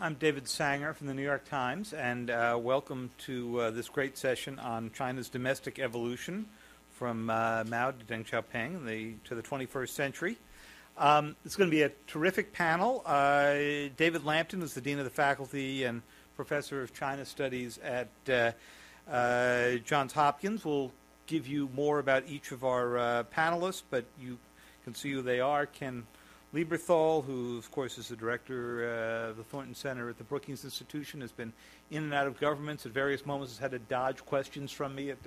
I'm David Sanger from the New York Times, and uh, welcome to uh, this great session on China's domestic evolution from uh, Mao to Deng Xiaoping the, to the 21st century. Um, it's going to be a terrific panel. Uh, David Lampton is the Dean of the Faculty and Professor of China Studies at uh, uh, Johns Hopkins. We'll give you more about each of our panelists, but you can see who they are. Ken Lieberthal, who, of course, is the director uh, of the Thornton Center at the Brookings Institution, has been in and out of governments at various moments, has had to dodge questions from me at,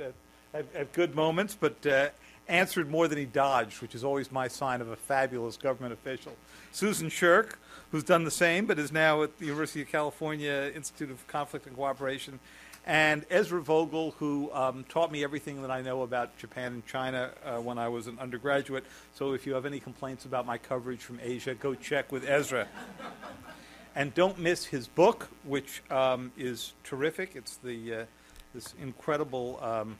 at, at good moments, but uh, answered more than he dodged, which is always my sign of a fabulous government official. Susan Shirk, who's done the same, but is now at the University of California Institute of Conflict and Cooperation and Ezra Vogel, who um, taught me everything that I know about Japan and China uh, when I was an undergraduate. So if you have any complaints about my coverage from Asia, go check with Ezra. and don't miss his book, which um, is terrific. It's the uh, this incredible um,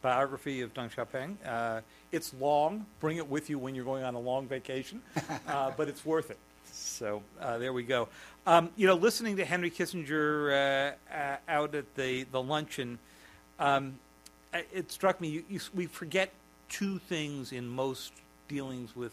biography of Deng Xiaoping. Uh, it's long. Bring it with you when you're going on a long vacation, uh, but it's worth it. So uh, there we go. Um, you know, listening to Henry Kissinger uh, uh, out at the, the luncheon, um, it struck me you, you, we forget two things in most dealings with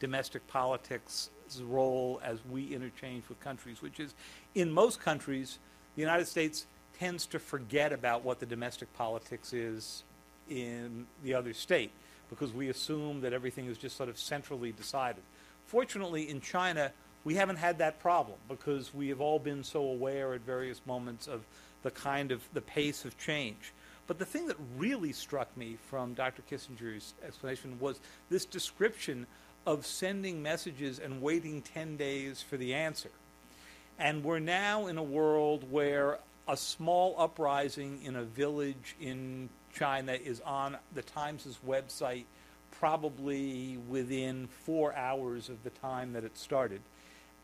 domestic politics' role as we interchange with countries, which is in most countries, the United States tends to forget about what the domestic politics is in the other state because we assume that everything is just sort of centrally decided. Fortunately, in China, we haven't had that problem because we have all been so aware at various moments of the kind of the pace of change. But the thing that really struck me from Dr. Kissinger's explanation was this description of sending messages and waiting 10 days for the answer. And we're now in a world where a small uprising in a village in China is on the Times' website probably within four hours of the time that it started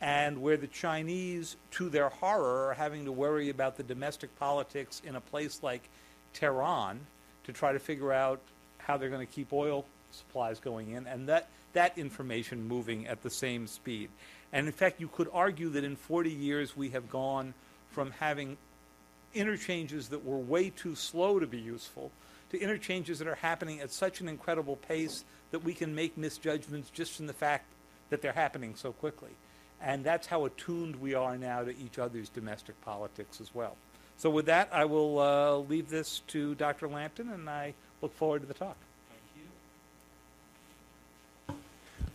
and where the Chinese, to their horror, are having to worry about the domestic politics in a place like Tehran to try to figure out how they're going to keep oil supplies going in, and that, that information moving at the same speed. And in fact, you could argue that in 40 years we have gone from having interchanges that were way too slow to be useful to interchanges that are happening at such an incredible pace that we can make misjudgments just from the fact that they're happening so quickly. And that's how attuned we are now to each other's domestic politics as well. So with that, I will uh, leave this to Dr. Lampton, and I look forward to the talk. Thank you.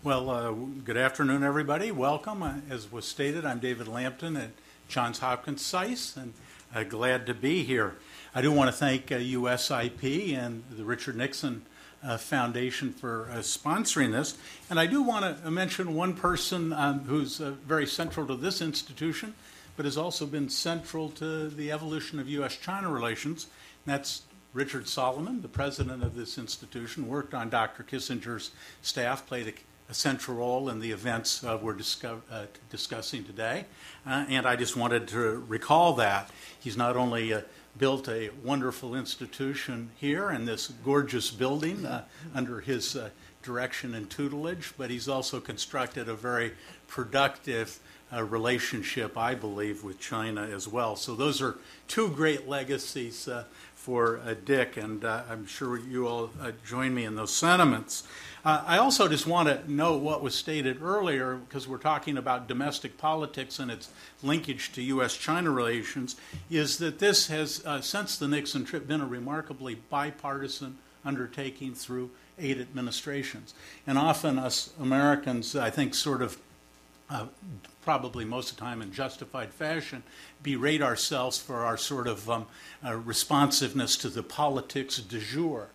Well, uh, good afternoon, everybody. Welcome. Uh, as was stated, I'm David Lampton at Johns Hopkins SAIS, and uh, glad to be here. I do want to thank USIP uh, and the Richard Nixon uh, Foundation for uh, sponsoring this. And I do want to mention one person um, who's uh, very central to this institution, but has also been central to the evolution of U.S. China relations. That's Richard Solomon, the president of this institution, worked on Dr. Kissinger's staff, played a, a central role in the events uh, we're discuss, uh, discussing today. Uh, and I just wanted to recall that. He's not only built a wonderful institution here in this gorgeous building uh, under his uh, direction and tutelage, but he's also constructed a very productive uh, relationship, I believe, with China as well. So those are two great legacies uh, for uh, Dick, and uh, I'm sure you all join me in those sentiments. Uh, I also just want to note what was stated earlier, because we're talking about domestic politics and its linkage to U.S. China relations, is that this has, uh, since the Nixon trip, been a remarkably bipartisan undertaking through eight administrations. And often, us Americans, I think, sort of uh, probably most of the time in justified fashion, berate ourselves for our sort of um, uh, responsiveness to the politics du jour.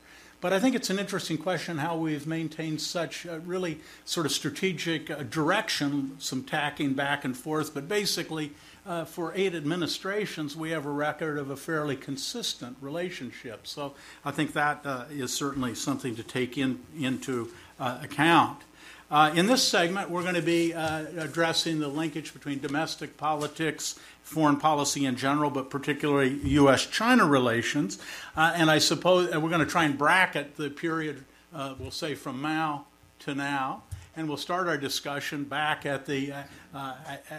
But I think it's an interesting question how we've maintained such really sort of strategic uh, direction, some tacking back and forth, but basically, uh, for eight administrations, we have a record of a fairly consistent relationship. So I think that uh, is certainly something to take in, into uh, account. Uh, in this segment, we're going to be uh, addressing the linkage between domestic politics, foreign policy in general, but particularly U.S. China relations. Uh, and I suppose we're going to try and bracket the period, uh, we'll say, from Mao to now. and we'll start our discussion back at the uh, uh,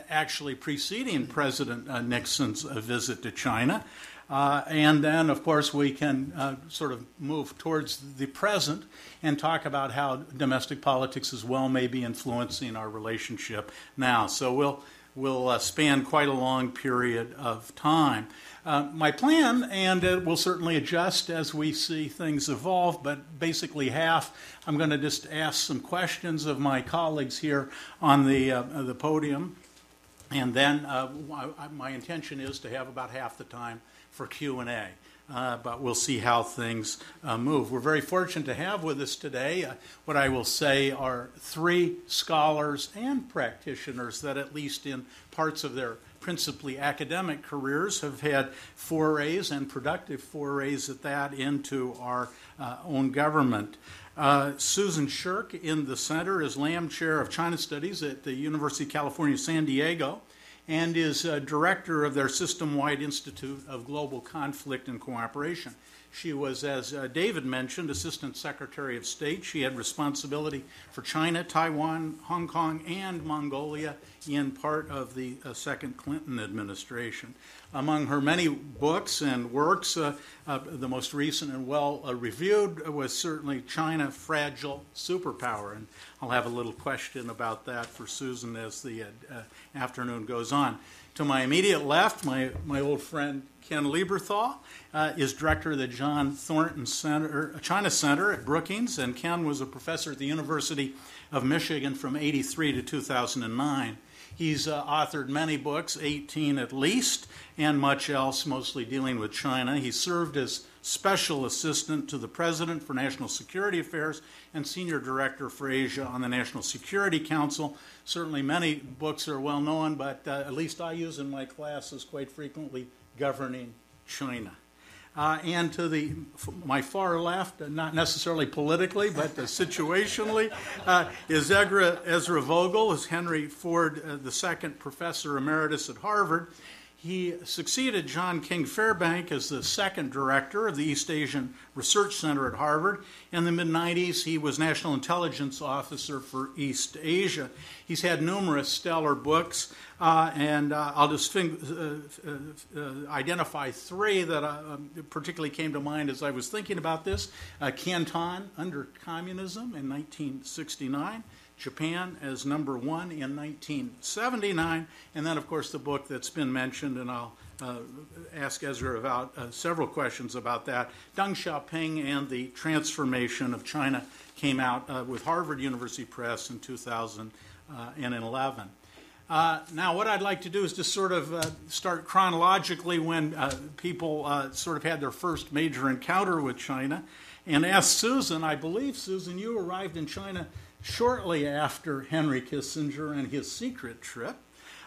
actually preceding President Nixon's visit to China. Uh, and then, of course, we can uh, sort of move towards the present and talk about how domestic politics as well may be influencing our relationship now. So we'll we'll uh, span quite a long period of time. Uh, my plan, and it will certainly adjust as we see things evolve, but basically half, I'm going to just ask some questions of my colleagues here on the, uh, the podium. And then uh, my intention is to have about half the time for Q&A. Uh, but we'll see how things uh, move. We're very fortunate to have with us today uh, what I will say are three scholars and practitioners that, at least in parts of their principally academic careers, have had forays and productive forays at that into our uh, own government. Uh, Susan Shirk in the center is Lam Chair of China Studies at the University of California, San Diego and is uh, director of their system wide Institute of Global Conflict and Cooperation. She was, as uh, David mentioned, Assistant Secretary of State. She had responsibility for China, Taiwan, Hong Kong, and Mongolia in part of the uh, second Clinton administration. Among her many books and works, uh, uh, the most recent and well uh, reviewed was certainly China Fragile Superpower. And I'll have a little question about that for Susan as the uh, afternoon goes on. To my immediate left, my, my old friend Ken Lieberthal uh, is director of the John Thornton Center, uh, China Center at Brookings, and Ken was a professor at the University of Michigan from 83 to 2009. He's uh, authored many books, 18 at least, and much else, mostly dealing with China. He served as special assistant to the president for national security affairs and senior director for Asia on the National Security Council. Certainly, many books are well known, but uh, at least I use in my classes quite frequently governing China. Uh, and to the my far left, uh, not necessarily politically, but uh, situationally, uh, is Ezra, Ezra Vogel, is Henry Ford uh, II Professor Emeritus at Harvard. He succeeded John King Fairbank as the second director of the East Asian Research Center at Harvard. In the mid 90s, he was National Intelligence Officer for East Asia. He's had numerous stellar books, uh, and uh, I'll just uh, uh, uh identify three that uh, um, particularly came to mind as I was thinking about this Canton under Communism in 1969. Japan as number one in 1979, and then, of course, the book that's been mentioned, and I'll uh, ask Ezra about uh, several questions about that. Deng Xiaoping and the Transformation of China came out uh, with Harvard University Press in 2011. Uh, now, what I'd like to do is just sort of uh, start chronologically when uh, people sort of had their first major encounter with China and ask Susan. I believe, Susan, you arrived in China shortly after Henry Kissinger and his secret trip,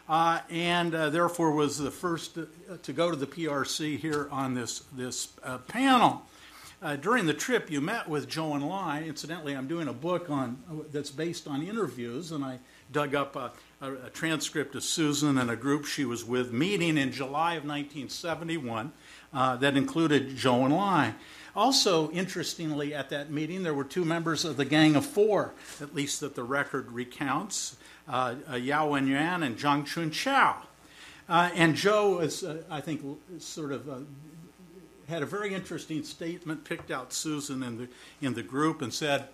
uh, and uh, therefore was the first to, to, go to the PRC here on this, this uh, panel. Uh, during the trip, you met with Zhou Enlai. Incidentally, I'm doing a book on that's based on interviews, and I dug up a, a, a transcript of Susan and a group she was with meeting in July of 1971 uh, that included Zhou Enlai. Also, interestingly, at that meeting, there were two members of the Gang of Four, at least that the record recounts uh, uh, Yao Wenyuan and Zhang Chunqiao. Uh, and Zhou, is, uh, I think, sort of uh, had a very interesting statement, picked out Susan in the, in the group, and said,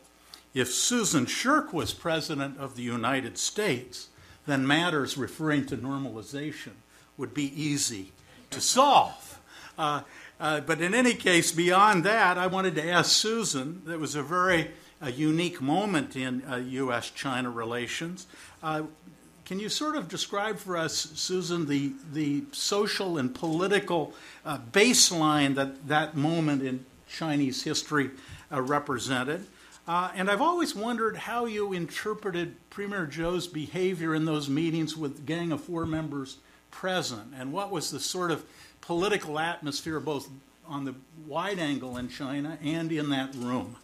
if Susan Shirk was president of the United States, then matters referring to normalization would be easy to solve. Uh, uh, but in any case, beyond that, I wanted to ask Susan. That was a very a unique moment in uh, U.S. China relations. Uh, can you sort of describe for us, Susan, the, the social and political uh, baseline that that moment in Chinese history uh, represented? Uh, and I've always wondered how you interpreted Premier Zhou's behavior in those meetings with Gang of Four members present, and what was the sort of political atmosphere both on the wide angle in China and in that room.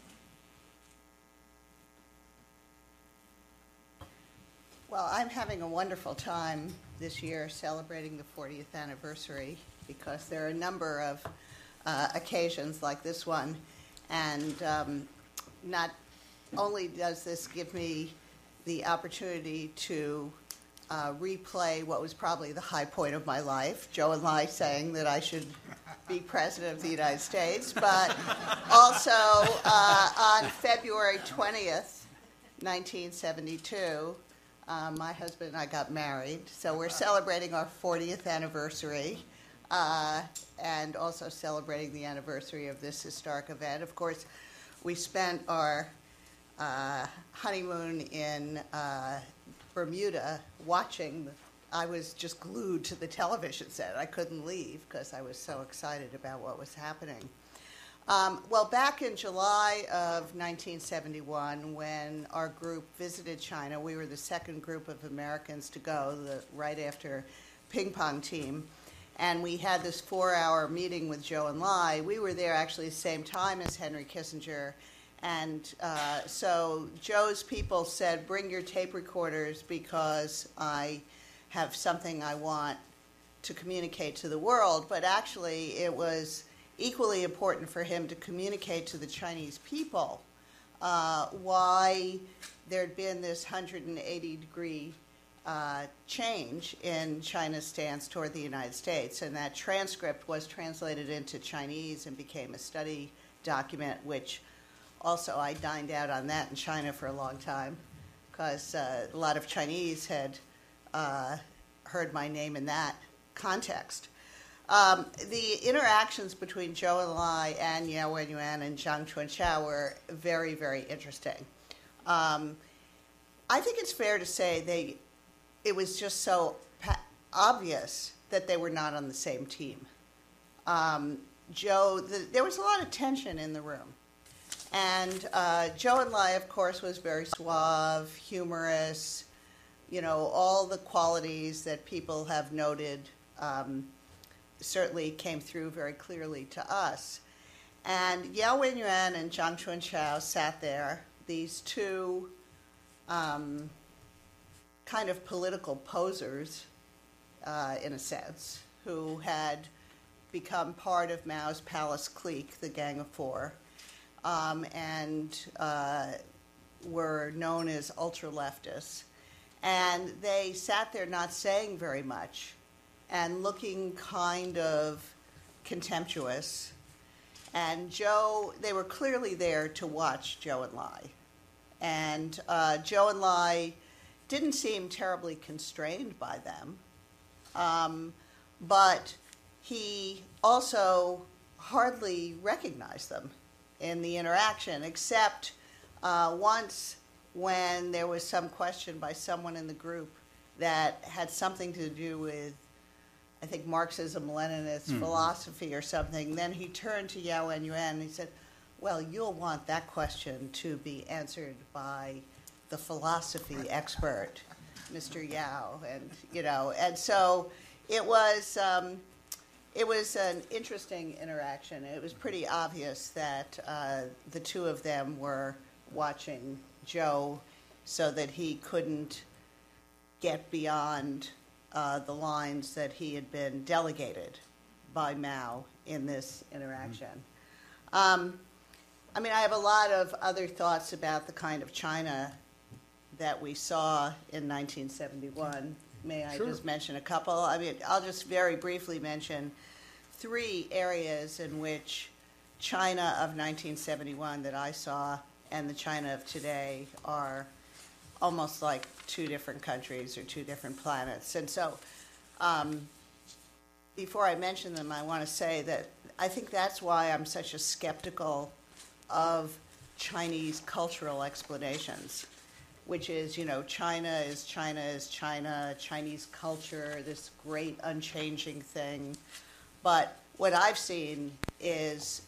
Well, I'm having a wonderful time this year celebrating the 40th anniversary because there are a number of uh, occasions like this one. And um, not only does this give me the opportunity to uh, replay what was probably the high point of my life, Zhou Enlai saying that I should be president of the United States, but also uh, on February 20th, 1972, uh, my husband and I got married. So we're celebrating our 40th anniversary uh, and also celebrating the anniversary of this historic event. Of course, we spent our uh, honeymoon in uh, Bermuda watching. I was just glued to the television set. I couldn't leave because I was so excited about what was happening. Um, well, back in July of 1971, when our group visited China, we were the second group of Americans to go, the, right after ping pong team, and we had this four-hour meeting with Zhou Enlai. We were there actually the same time as Henry Kissinger, and uh, so Zhou's people said, "Bring your tape recorders because I have something I want to communicate to the world." But actually, it was equally important for him to communicate to the Chinese people uh, why there'd been this 180 degree uh, change in China's stance toward the United States. And that transcript was translated into Chinese and became a study document, which also I dined out on that in China for a long time because uh, a lot of Chinese had uh, heard my name in that context. Um, the interactions between Zhou Enlai and Yao Wenyuan and Zhang Chunqiao were very, very interesting. Um, I think it's fair to say they, it was just so pa- obvious that they were not on the same team. Um, Zhou, the, there was a lot of tension in the room. And uh, and Enlai, of course, was very suave, humorous, you know, all the qualities that people have noted um, certainly came through very clearly to us. And Yao Wenyuan and Zhang Chunqiao sat there, these two um, kind of political posers, uh, in a sense, who had become part of Mao's palace clique, the Gang of Four, um, and uh, were known as ultra leftists. And they sat there not saying very much and looking kind of contemptuous. And Zhou, they were clearly there to watch Zhou Enlai. And uh, and Enlai didn't seem terribly constrained by them, um, but he also hardly recognized them in the interaction, except uh, once when there was some question by someone in the group that had something to do with I think Marxism, Leninist Mhm. philosophy or something. Then he turned to Yao Wenyuan and he said, Well, you'll want that question to be answered by the philosophy expert, Mr. Yao. And, you know, and so it was, um, it was an interesting interaction. It was pretty obvious that uh, the two of them were watching Zhou so that he couldn't get beyond uh, the lines that he had been delegated by Mao in this interaction. Um, I mean, I have a lot of other thoughts about the kind of China that we saw in 1971. May I Sure. just mention a couple? I mean, I'll just very briefly mention three areas in which China of 1971 that I saw and the China of today are almost like two different countries or two different planets. And so, um, before I mention them, I want to say that I think that's why I'm such a skeptical of Chinese cultural explanations, which is, you know, China is China is China, Chinese culture, this great unchanging thing. But what I've seen is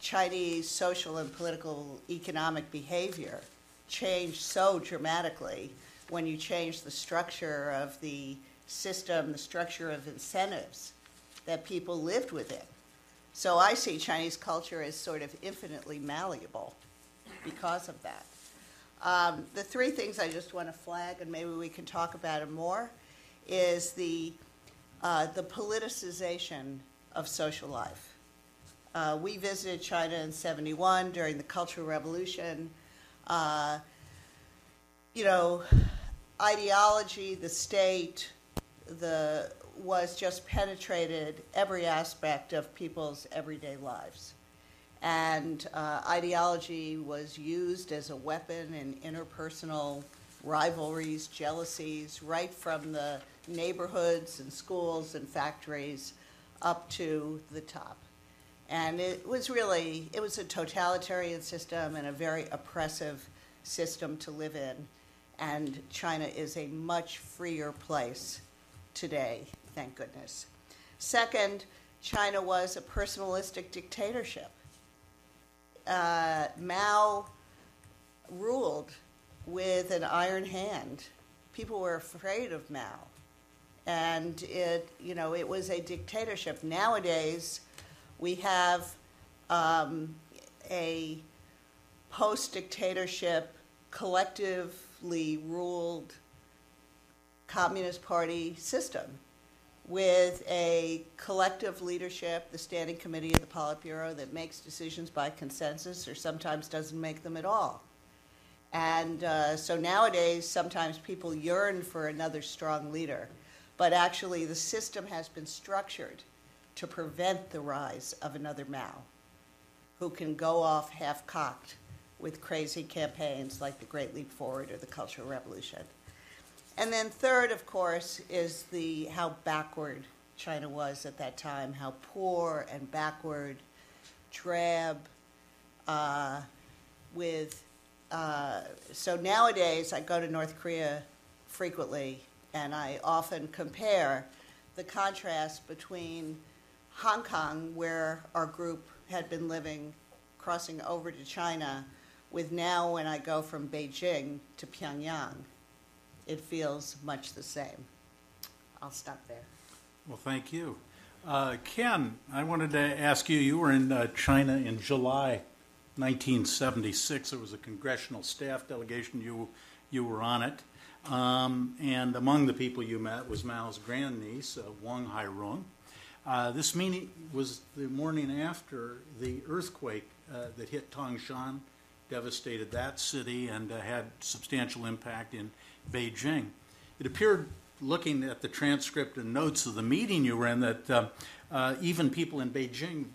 Chinese social and political economic behavior change so dramatically when you change the structure of the system, the structure of incentives that people lived within. So I see Chinese culture as sort of infinitely malleable because of that. Um, the three things I just want to flag, and maybe we can talk about it more, is the uh, the politicization of social life. Uh, we visited China in '71 during the Cultural Revolution. Uh, you know, ideology, the state, the was just penetrated every aspect of people's everyday lives. And uh, ideology was used as a weapon in interpersonal rivalries, jealousies, right from the neighborhoods and schools and factories up to the top. And it was really, it was a totalitarian system and a very oppressive system to live in. And China is a much freer place today, thank goodness. Second, China was a personalistic dictatorship. Uh, Mao ruled with an iron hand. People were afraid of Mao. And it, you know, it was a dictatorship. Nowadays, we have um, a post dictatorship, collectively ruled Communist Party system with a collective leadership, the Standing Committee of the Politburo, that makes decisions by consensus or sometimes doesn't make them at all. And uh, so nowadays, sometimes people yearn for another strong leader, but actually, the system has been structured to prevent the rise of another Mao who can go off half cocked with crazy campaigns like the Great Leap Forward or the Cultural Revolution. And then third, of course, is the how backward China was at that time, how poor and backward, drab, uh, with uh, so nowadays I go to North Korea frequently, and I often compare the contrast between Hong Kong, where our group had been living, crossing over to China, with now when I go from Beijing to Pyongyang it feels much the same. I'll stop there. Well, thank you. Uh, Ken, I wanted to ask you you were in uh, China in July 1976. There was a congressional staff delegation. You, you were on it. Um, and among the people you met was Mao's grandniece, uh, Wang Hairong. Uh, this meeting was the morning after the earthquake uh, that hit Tangshan, devastated that city, and uh, had substantial impact in Beijing. It appeared, looking at the transcript and notes of the meeting you were in, that uh, uh, even people in Beijing,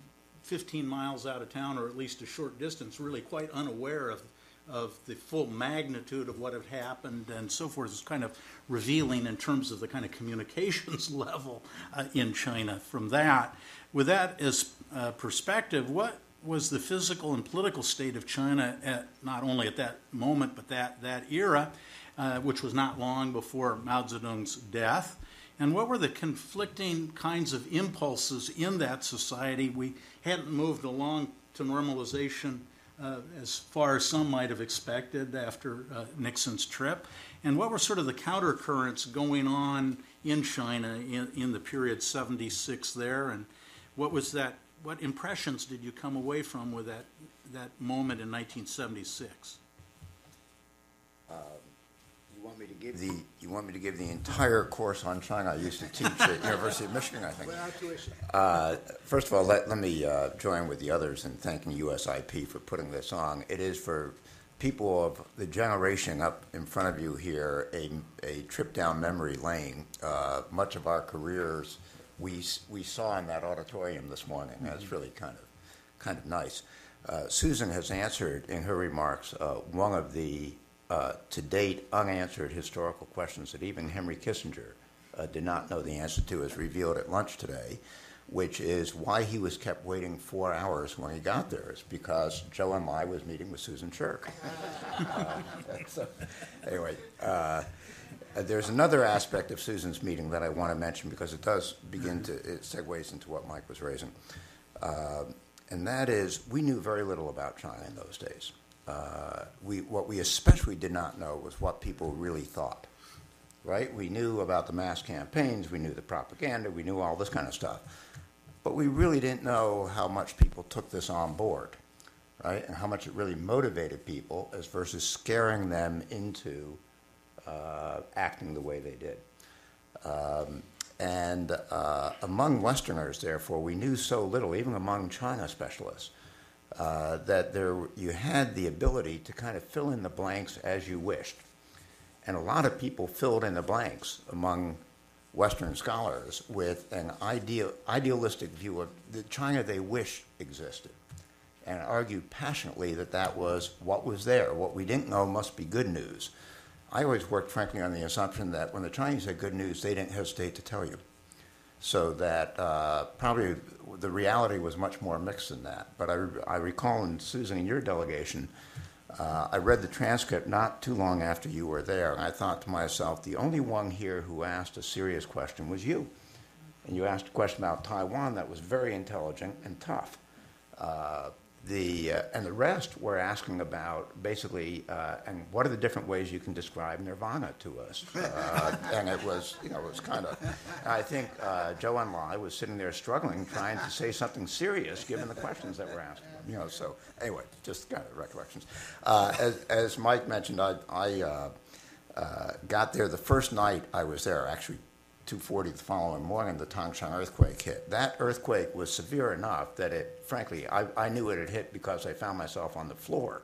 15 miles out of town or at least a short distance, really quite unaware of, of the full magnitude of what had happened and so forth. It's kind of revealing in terms of the kind of communications level uh, in China from that. With that as uh, perspective, what was the physical and political state of China at not only at that moment but that, that era? uh, which was not long before Mao Zedong's death. And what were the conflicting kinds of impulses in that society? We hadn't moved along to normalization uh, as far as some might have expected after uh, Nixon's trip. And what were sort of the countercurrents going on in China in, in the period 76 there? And what was that? What impressions did you come away from with that, that moment in 1976? You want me to give the, you want me to give the entire course on China I used to teach at University of Michigan, I think. Uh, First of all, let, let me uh, join with the others in thanking USIP for putting this on. It is for people of the generation up in front of you here, a, a trip down memory lane. Uh, Much of our careers, we, we saw in that auditorium this morning. That's really kind of, kind of nice. Uh, Susan has answered in her remarks uh, one of the uh, to date unanswered historical questions that even Henry Kissinger uh, did not know the answer to, as revealed at lunch today, which is why he was kept waiting four hours when he got there. It's because Zhou Enlai was meeting with Susan Shirk. uh, so, anyway, uh, there's another aspect of Susan's meeting that I want to mention because it does begin to, it segues into what Mike was raising. Uh, and that is, we knew very little about China in those days uh, we, what we especially did not know was what people really thought. Right? We knew about the mass campaigns, we knew the propaganda, we knew all this kind of stuff. But we really didn't know how much people took this on board, right? And how much it really motivated people as versus scaring them into uh, acting the way they did. Um, and uh, among Westerners, therefore, we knew so little, even among China specialists, uh, that there you had the ability to kind of fill in the blanks as you wished. And a lot of people filled in the blanks among Western scholars with an ideal, idealistic view of the China they wish existed and argued passionately that that was what was there. What we didn't know must be good news. I always worked, frankly, on the assumption that when the Chinese had good news, they didn't hesitate to tell you. So that uh, probably the reality was much more mixed than that. But I, I recall, in Susan, in your delegation, uh, I read the transcript not too long after you were there, and I thought to myself, the only one here who asked a serious question was you. And you asked a question about Taiwan that was very intelligent and tough. Uh, the, uh, and the rest were asking about basically, uh, and what are the different ways you can describe nirvana to us? Uh, and it was, you know, it was kind of, I think uh, and Enlai was sitting there struggling, trying to say something serious given the questions that were asked. You know, so anyway, just kind of recollections. Uh, as, as Mike mentioned, I, I uh, uh, got there the first night I was there, actually 2:40 the following morning, the Tangshan earthquake hit. That earthquake was severe enough that it, frankly, I, I knew it had hit because I found myself on the floor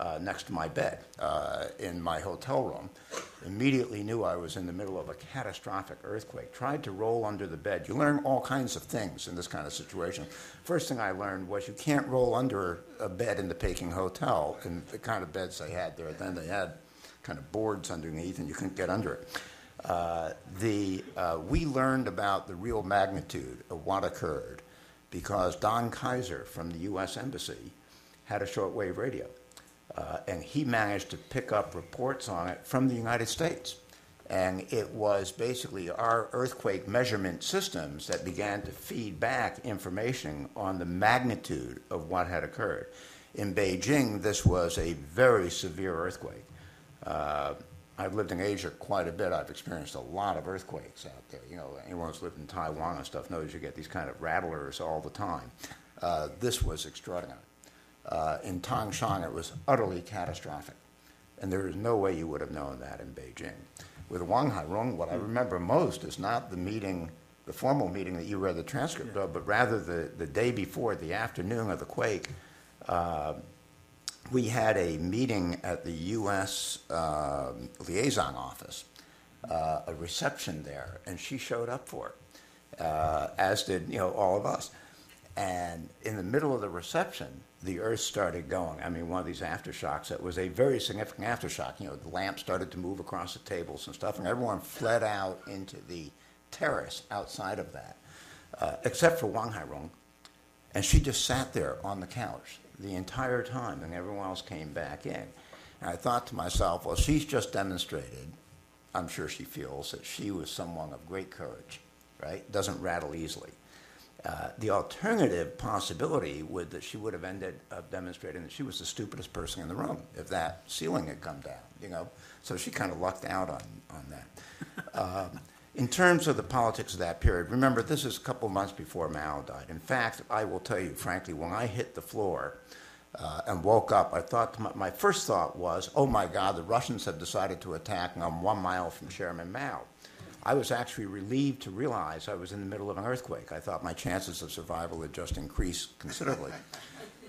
uh, next to my bed uh, in my hotel room. Immediately knew I was in the middle of a catastrophic earthquake. Tried to roll under the bed. You learn all kinds of things in this kind of situation. First thing I learned was you can't roll under a bed in the Peking Hotel, and the kind of beds they had there. Then they had kind of boards underneath, and you couldn't get under it. Uh, the, uh, we learned about the real magnitude of what occurred because Don Kaiser from the U.S. Embassy had a shortwave radio. Uh, and he managed to pick up reports on it from the United States. And it was basically our earthquake measurement systems that began to feed back information on the magnitude of what had occurred. In Beijing, this was a very severe earthquake. I've lived in Asia quite a bit. I've experienced a lot of earthquakes out there. You know, anyone who's lived in Taiwan and stuff knows you get these kind of rattlers all the time. Uh, this was extraordinary. Uh, in Tangshan, it was utterly catastrophic. And there is no way you would have known that in Beijing. With Wang Hairong, what I remember most is not the meeting, the formal meeting that you read the transcript of, but rather the, the day before, the afternoon of the quake. Uh, we had a meeting at the U.S. Uh, liaison office, uh, a reception there, and she showed up for it, uh, as did you know all of us. And in the middle of the reception, the earth started going. I mean, one of these aftershocks. It was a very significant aftershock. You know, the lamp started to move across the tables and stuff, and everyone fled out into the terrace outside of that, uh, except for Wang Hairong, and she just sat there on the couch the entire time, and everyone else came back in. And I thought to myself, well, she's just demonstrated, I'm sure she feels, that she was someone of great courage, right? Doesn't rattle easily. Uh, the alternative possibility would that she would have ended up demonstrating that she was the stupidest person in the room if that ceiling had come down, you know. So she kind of lucked out on, on that. um, in terms of the politics of that period, remember this is a couple months before Mao died. In fact, I will tell you frankly, when I hit the floor uh, and woke up, I thought my, my, first thought was, "Oh my God, the Russians have decided to attack, and I'm one mile from Chairman Mao." I was actually relieved to realize I was in the middle of an earthquake. I thought my chances of survival had just increased considerably.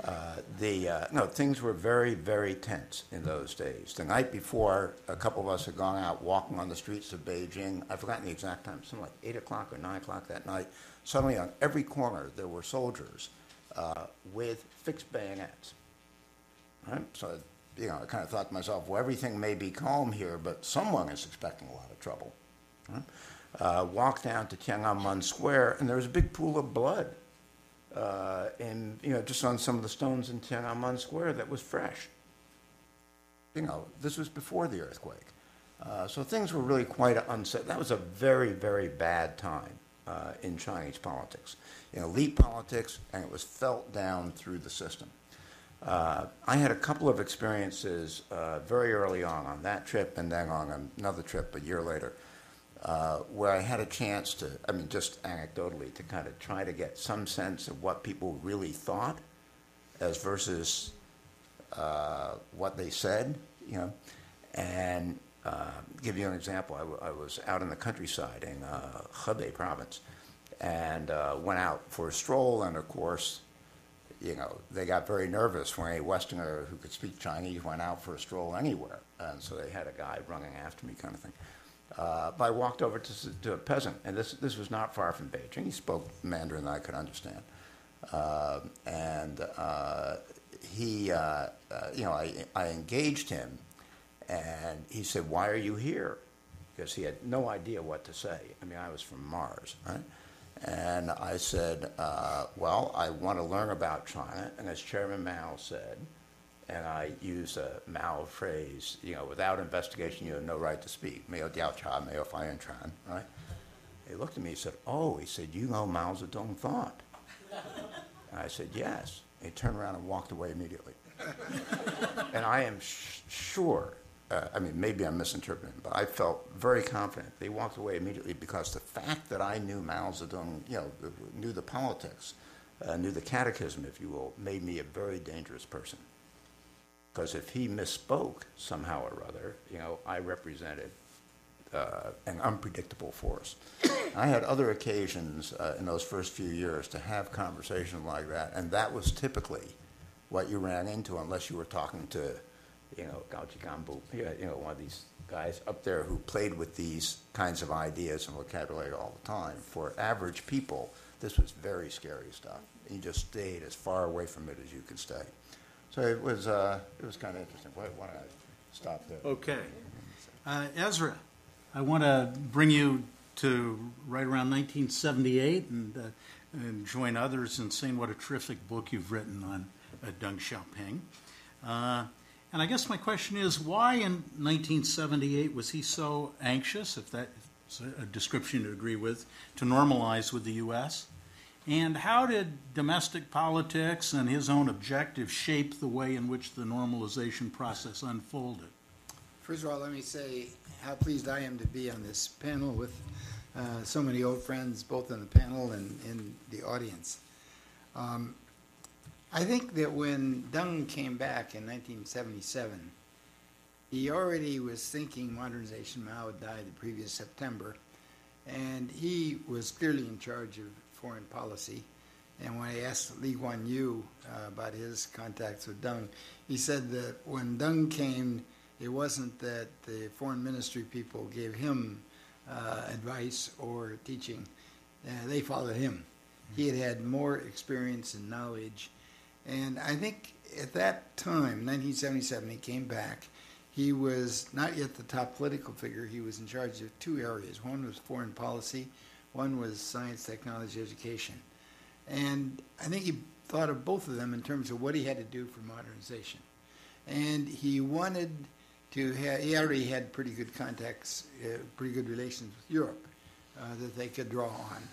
Uh, the uh, no things were very very tense in those days. The night before, a couple of us had gone out walking on the streets of Beijing. I've forgotten the exact time, something like eight o'clock or nine o'clock that night. Suddenly, on every corner, there were soldiers uh, with fixed bayonets. Right? So, you know, I kind of thought to myself, well, everything may be calm here, but someone is expecting a lot of trouble. Right? Uh, walked down to Tiananmen Square, and there was a big pool of blood uh, and you know, just on some of the stones in Tiananmen Square that was fresh. You know, this was before the earthquake. Uh, so things were really quite unset. That was a very, very bad time uh, in Chinese politics, in elite politics, and it was felt down through the system. Uh, I had a couple of experiences uh, very early on on that trip and then on another trip a year later uh, where I had a chance to, I mean, just anecdotally, to kind of try to get some sense of what people really thought as versus uh, what they said, you know. And uh, give you an example, I, w- I was out in the countryside in uh, Hebei province and uh, went out for a stroll, and of course, you know, they got very nervous when a Westerner who could speak Chinese went out for a stroll anywhere. And so they had a guy running after me kind of thing. Uh, but I walked over to, to a peasant, and this, this was not far from Beijing. He spoke Mandarin that I could understand. Uh, and uh, he, uh, uh, you know, I, I engaged him, and he said, Why are you here? Because he had no idea what to say. I mean, I was from Mars, right? And I said, uh, Well, I want to learn about China. And as Chairman Mao said, and I use a Mao phrase, you know, without investigation, you have no right to speak. Meo Diao Cha, Meo Fan Tran, right? He looked at me and said, Oh, he said, You know Mao Zedong thought. And I said, Yes. He turned around and walked away immediately. and I am sure, uh, I mean, maybe I'm misinterpreting, but I felt very confident they walked away immediately because the fact that I knew Mao Zedong, you know, knew the politics, uh, knew the catechism, if you will, made me a very dangerous person. Because if he misspoke somehow or other, you know, I represented uh, an unpredictable force. I had other occasions uh, in those first few years to have conversations like that, and that was typically what you ran into unless you were talking to, you know, Gao Jigambu, you know, one of these guys up there who played with these kinds of ideas and vocabulary all the time. For average people, this was very scary stuff. You just stayed as far away from it as you could stay. So it was, uh, it was kind of interesting. Why, don't I stop there? Okay. Uh, Ezra, I want to bring you to right around 1978 and, uh, and join others in saying what a terrific book you've written on uh, Deng Xiaoping. Uh, and I guess my question is why in 1978 was he so anxious, if that's a description you agree with, to normalize with the U.S.? And how did domestic politics and his own objectives shape the way in which the normalization process unfolded? First of all, let me say how pleased I am to be on this panel with uh, so many old friends, both on the panel and in the audience. Um, I think that when Deng came back in 1977, he already was thinking modernization. Mao had died the previous September, and he was clearly in charge of foreign policy. And when I asked Lee Kuan Yew uh, about his contacts with Deng, he said that when Deng came, it wasn't that the foreign ministry people gave him uh, advice or teaching; uh, they followed him. He had had more experience and knowledge, and I think at that time, 1977, he came back. He was not yet the top political figure. He was in charge of two areas. One was foreign policy, one was science, technology, education. And I think he thought of both of them in terms of what he had to do for modernization. And he wanted to have, he already had pretty good contacts, uh, pretty good relations with Europe uh, that they could draw on.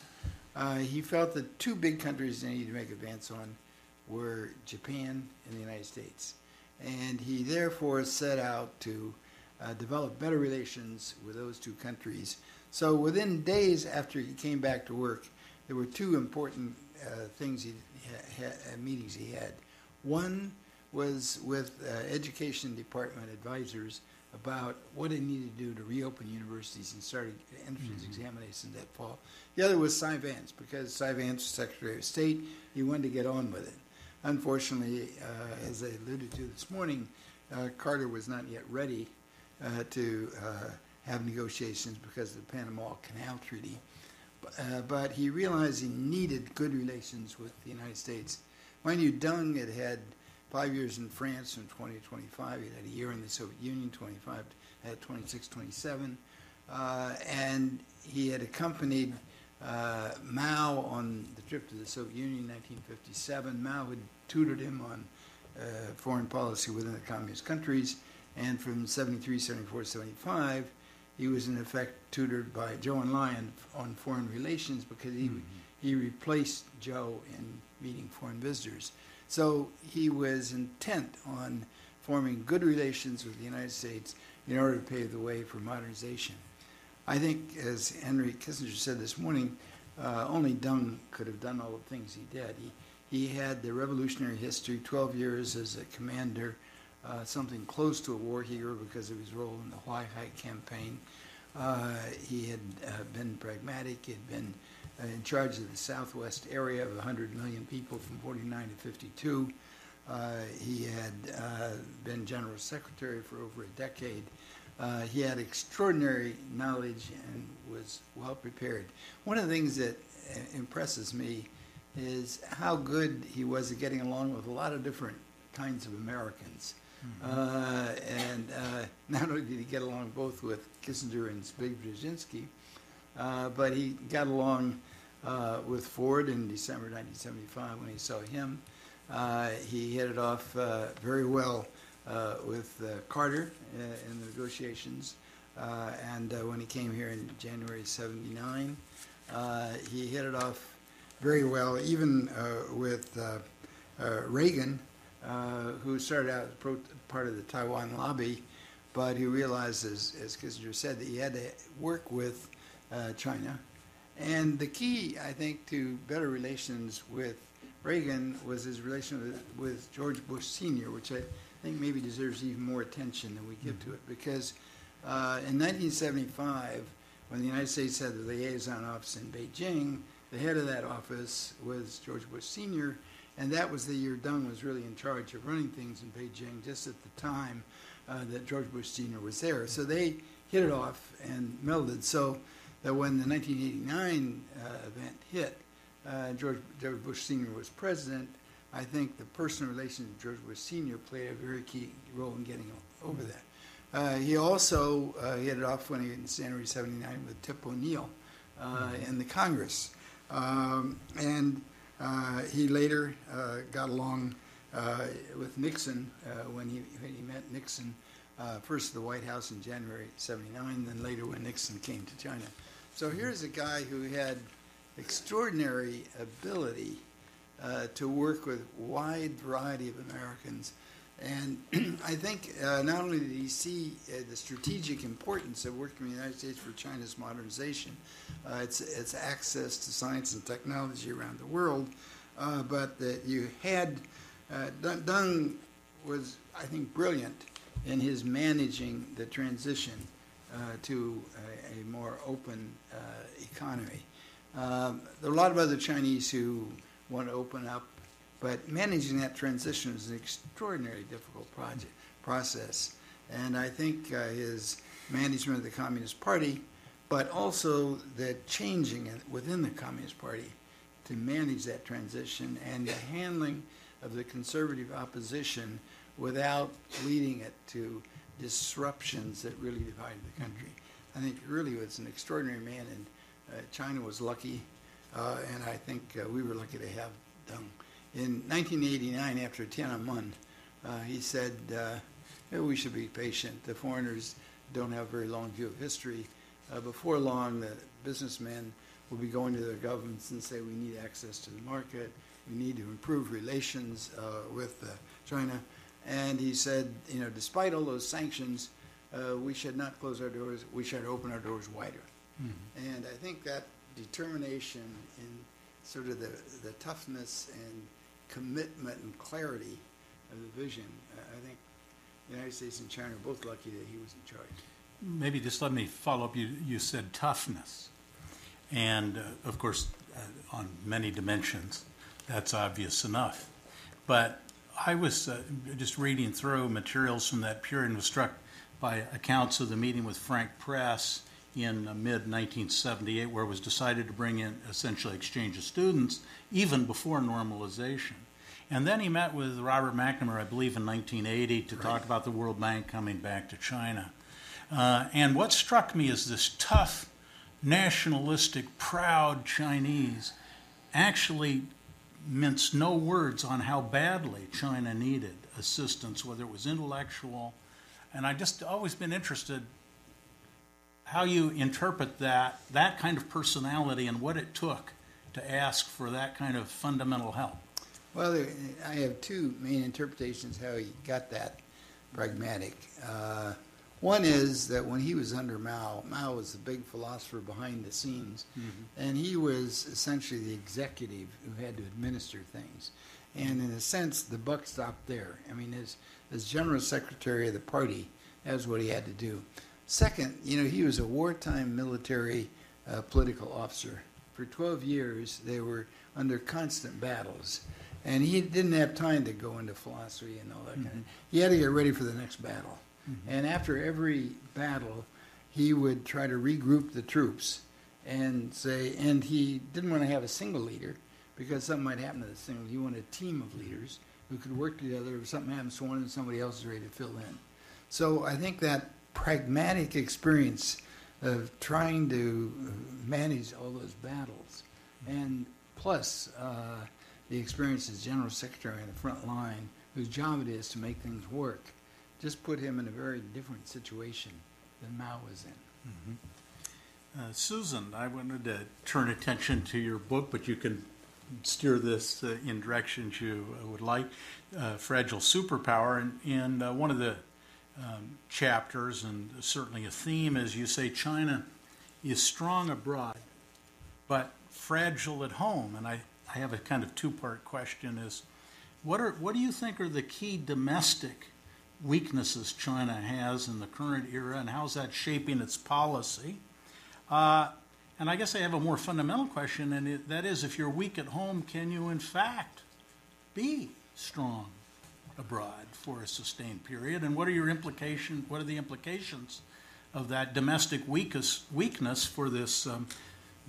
Uh, he felt that two big countries they needed to make advance on were Japan and the United States. And he therefore set out to uh, develop better relations with those two countries. So within days after he came back to work, there were two important uh, things he ha- ha- uh, meetings he had. One was with uh, education department advisors about what it needed to do to reopen universities and start entrance examinations that fall. The other was Cy Vance because Cy Vance was Secretary of State. He wanted to get on with it. Unfortunately, uh, as I alluded to this morning, uh, Carter was not yet ready uh, to uh, have negotiations because of the Panama Canal Treaty. Uh, but he realized he needed good relations with the United States. Mind you, Deng had had five years in France from 20 to 25. He had a year in the Soviet Union, 25, at 26, 27. Uh, and he had accompanied uh, Mao on the trip to the Soviet Union in 1957. Mao had tutored him on uh, foreign policy within the communist countries. And from 73, 74, 75, he was in effect tutored by Zhou Enlai on foreign relations because he, he replaced Zhou in meeting foreign visitors. So he was intent on forming good relations with the United States in order to pave the way for modernization. I think, as Henry Kissinger said this morning, uh, only Deng could have done all the things he did. He, he had the revolutionary history, 12 years as a commander, uh, something close to a war hero because of his role in the Huaihai campaign. Uh, he had uh, been pragmatic, he had been uh, in charge of the southwest area of 100 million people from 49 to 52. Uh, he had been general secretary for over a decade. He had extraordinary knowledge and was well prepared. One of the things that impresses me is how good he was at getting along with a lot of different kinds of Americans. Uh, and uh, not only did he get along both with Kissinger and Zbigniew Brzezinski, uh, but he got along uh, with Ford in December 1975 when he saw him. Uh, he hit it off uh, very well with Carter in the negotiations. And when he came here in January 79, uh, he hit it off very well, even with Reagan, uh, who started out as part of the Taiwan lobby, but he realized, as, Kissinger said, that he had to work with uh, China. And the key, I think, to better relations with Reagan was his relation with, with George Bush Sr., which I think maybe deserves even more attention than we give to it, because uh, in 1975, when the United States had the liaison office in Beijing, the head of that office was George Bush Sr., and that was the year Deng was really in charge of running things in Beijing, just at the time uh, that George Bush Sr. was there. So they hit it off and melded. So that when the 1989 uh, event hit, uh, George, George Bush Sr. was president, I think the personal relation to George Bush Sr. played a very key role in getting over that. Uh, he also uh, hit it off when he in January 79 with Tip O'Neill uh, in the Congress. Um, and he later uh, got along uh, with Nixon uh, when, he, when he met Nixon uh, first at the White House in January 79, then later when Nixon came to China. So here's a guy who had extraordinary ability uh, to work with wide variety of Americans. And I think uh, not only did he see uh, the strategic importance of working in the United States for China's modernization, uh, its, its access to science and technology around the world, uh, but that you had, uh, Deng- was, I think, brilliant in his managing the transition uh, to a, a more open economy. Um, there are a lot of other Chinese who want to open up, but managing that transition is an extraordinarily difficult project process. And I think uh, his management of the Communist Party, but also the changing it within the Communist Party to manage that transition and the handling of the conservative opposition without leading it to disruptions that really divided the country. I think really was an extraordinary man, and uh, China was lucky, uh, and I think uh, we were lucky to have Deng. In 1989, after Tiananmen, uh, he said, uh, "Yeah, we should be patient. The foreigners don't have a very long view of history. Uh, before long, the businessmen will be going to their governments and say, we need access to the market, we need to improve relations uh, with uh, China. And he said, you know, despite all those sanctions, uh, we should not close our doors, we should open our doors wider. And I think that determination and sort of the, the toughness and commitment and clarity of the vision, I think the United States and China are both lucky that he was in charge. Maybe just let me follow up. You, you said toughness. And uh, of course, uh, on many dimensions, that's obvious enough. But I was uh, just reading through materials from that period and was struck by accounts of the meeting with Frank Press in mid 1978, where it was decided to bring in essentially exchange of students even before normalization. And then he met with Robert McNamara, I believe, in 1980 to talk about the World Bank coming back to China. Uh, and what struck me is this tough, nationalistic, proud Chinese actually minced no words on how badly China needed assistance, whether it was intellectual. And I just always been interested how you interpret that that kind of personality and what it took to ask for that kind of fundamental help. Well, I have two main interpretations how he got that pragmatic. Uh, one is that when he was under Mao, Mao was the big philosopher behind the scenes, and he was essentially the executive who had to administer things. And in a sense, the buck stopped there. I mean, as, as general secretary of the party, that was what he had to do. Second, you know, he was a wartime military uh, political officer for 12 years, they were under constant battles. And he didn't have time to go into philosophy and all that mm-hmm. kind of. He had to get ready for the next battle. Mm-hmm. And after every battle, he would try to regroup the troops and say, and he didn't want to have a single leader because something might happen to the single. He wanted a team of mm-hmm. leaders who could work together. If something happens to one, and somebody else is ready to fill in. So I think that pragmatic experience of trying to manage all those battles, and plus uh, the experience as general secretary on the front line, whose job it is to make things work, just put him in a very different situation than Mao was in. Uh, Susan, I wanted to turn attention to your book, but you can steer this uh, in directions you uh, would like. Uh, Fragile Superpower, and, and uh, one of the um, chapters, and certainly a theme, as you say, China is strong abroad, but fragile at home. And I, I have a kind of two-part question: is what are what do you think are the key domestic weaknesses China has in the current era, and how's that shaping its policy? Uh, and I guess I have a more fundamental question, and it, that is, if you're weak at home, can you in fact be strong abroad for a sustained period? And what are your implication? What are the implications of that domestic weakest, weakness for this um,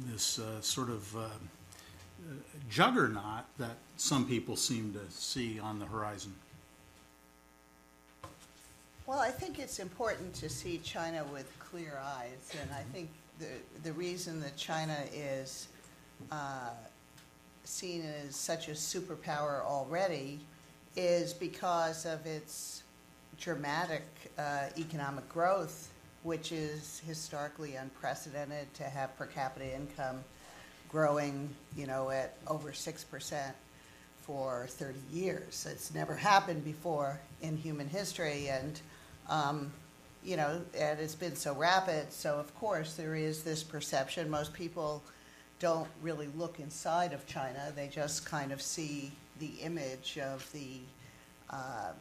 this uh, sort of uh, juggernaut that some people seem to see on the horizon? Well, I think it's important to see China with clear eyes, and I think the, the reason that China is uh, seen as such a superpower already is because of its dramatic uh, economic growth, which is historically unprecedented to have per capita income growing, you know, at over 6% for 30 years. It's never happened before in human history, and um, you know, and it's been so rapid. So of course there is this perception. Most people don't really look inside of China; they just kind of see the image of the um,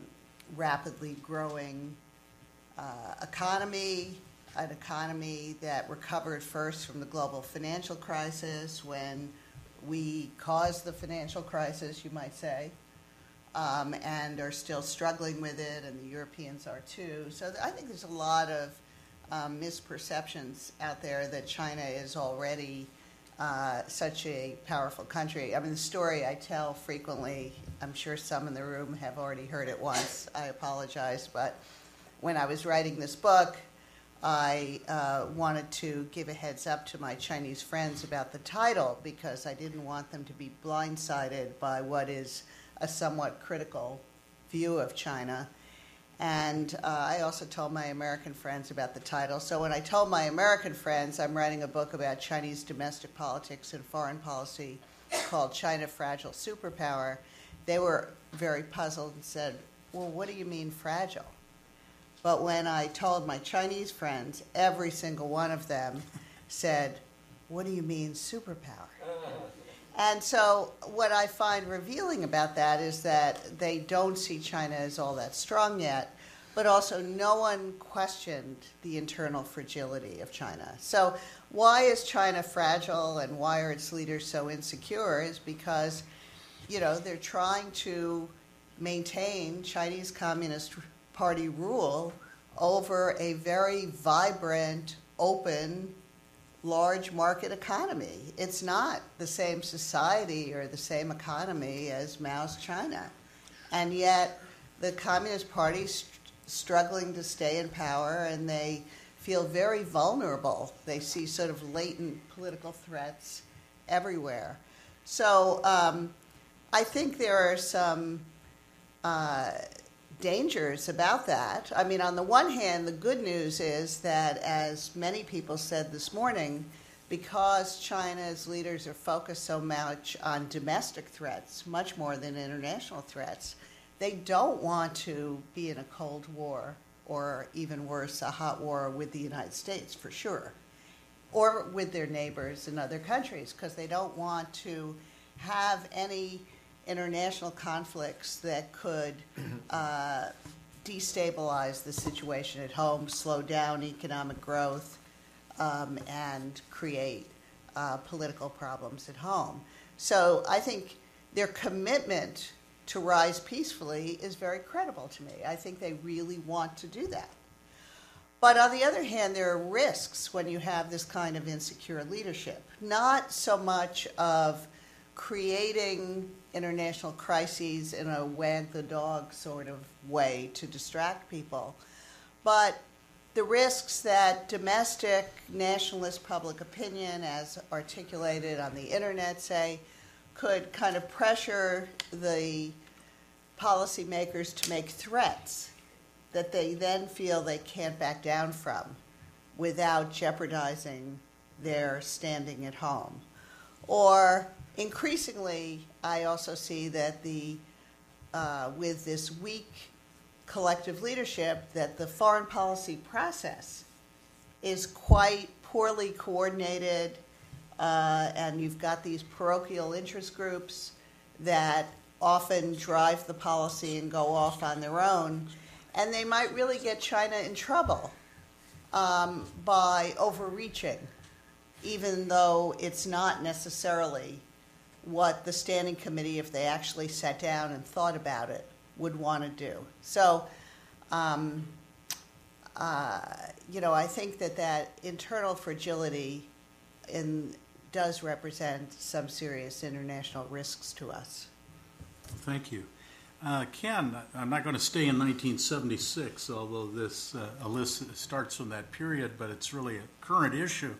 rapidly growing uh, economy, an economy that recovered first from the global financial crisis when we caused the financial crisis, you might say um, and are still struggling with it, and the Europeans are too. So I think there's a lot of um, misperceptions out there that China is already uh, such a powerful country. I mean, the story I tell frequently, I'm sure some in the room have already heard it once. I apologize, but when I was writing this book, I uh, wanted to give a heads up to my Chinese friends about the title because I didn't want them to be blindsided by what is a somewhat critical view of China. And uh, I also told my American friends about the title. So when I told my American friends I'm writing a book about Chinese domestic politics and foreign policy called China Fragile Superpower, they were very puzzled and said, Well, what do you mean fragile? But when I told my Chinese friends, every single one of them said, What do you mean superpower? And so, what I find revealing about that is that they don't see China as all that strong yet, but also no one questioned the internal fragility of China. So, why is China fragile and why are its leaders so insecure? Is because, you know, they're trying to maintain Chinese Communist Party rule over a very vibrant, open, large market economy. It's not the same society or the same economy as Mao's China. And yet, the Communist Party is struggling to stay in power and they feel very vulnerable. They see sort of latent political threats everywhere. So um, I think there are some. Uh, dangers about that. I mean, on the one hand, the good news is that, as many people said this morning, because China's leaders are focused so much on domestic threats, much more than international threats, they don't want to be in a Cold War or even worse, a hot war with the United States for sure, or with their neighbors in other countries, because they don't want to have any international conflicts that could uh, destabilize the situation at home, slow down economic growth, um, and create uh, political problems at home. So I think their commitment to rise peacefully is very credible to me. I think they really want to do that. But on the other hand, there are risks when you have this kind of insecure leadership. Not so much of creating international crises in a wag the dog sort of way to distract people, but the risks that domestic nationalist public opinion, as articulated on the internet, say, could kind of pressure the policymakers to make threats that they then feel they can't back down from without jeopardizing their standing at home. Or increasingly, I also see that the uh, with this weak collective leadership, that the foreign policy process is quite poorly coordinated, uh, and you've got these parochial interest groups that often drive the policy and go off on their own and they might really get China in trouble um, by overreaching, even though it's not necessarily what the standing committee, if they actually sat down and thought about it, would want to do. So, um, uh, you know, I think that that internal fragility in, does represent some serious international risks to us. Thank you. Uh, Ken, I'm not going to stay in 1976, although this uh, list starts from that period, but it's really a current issue.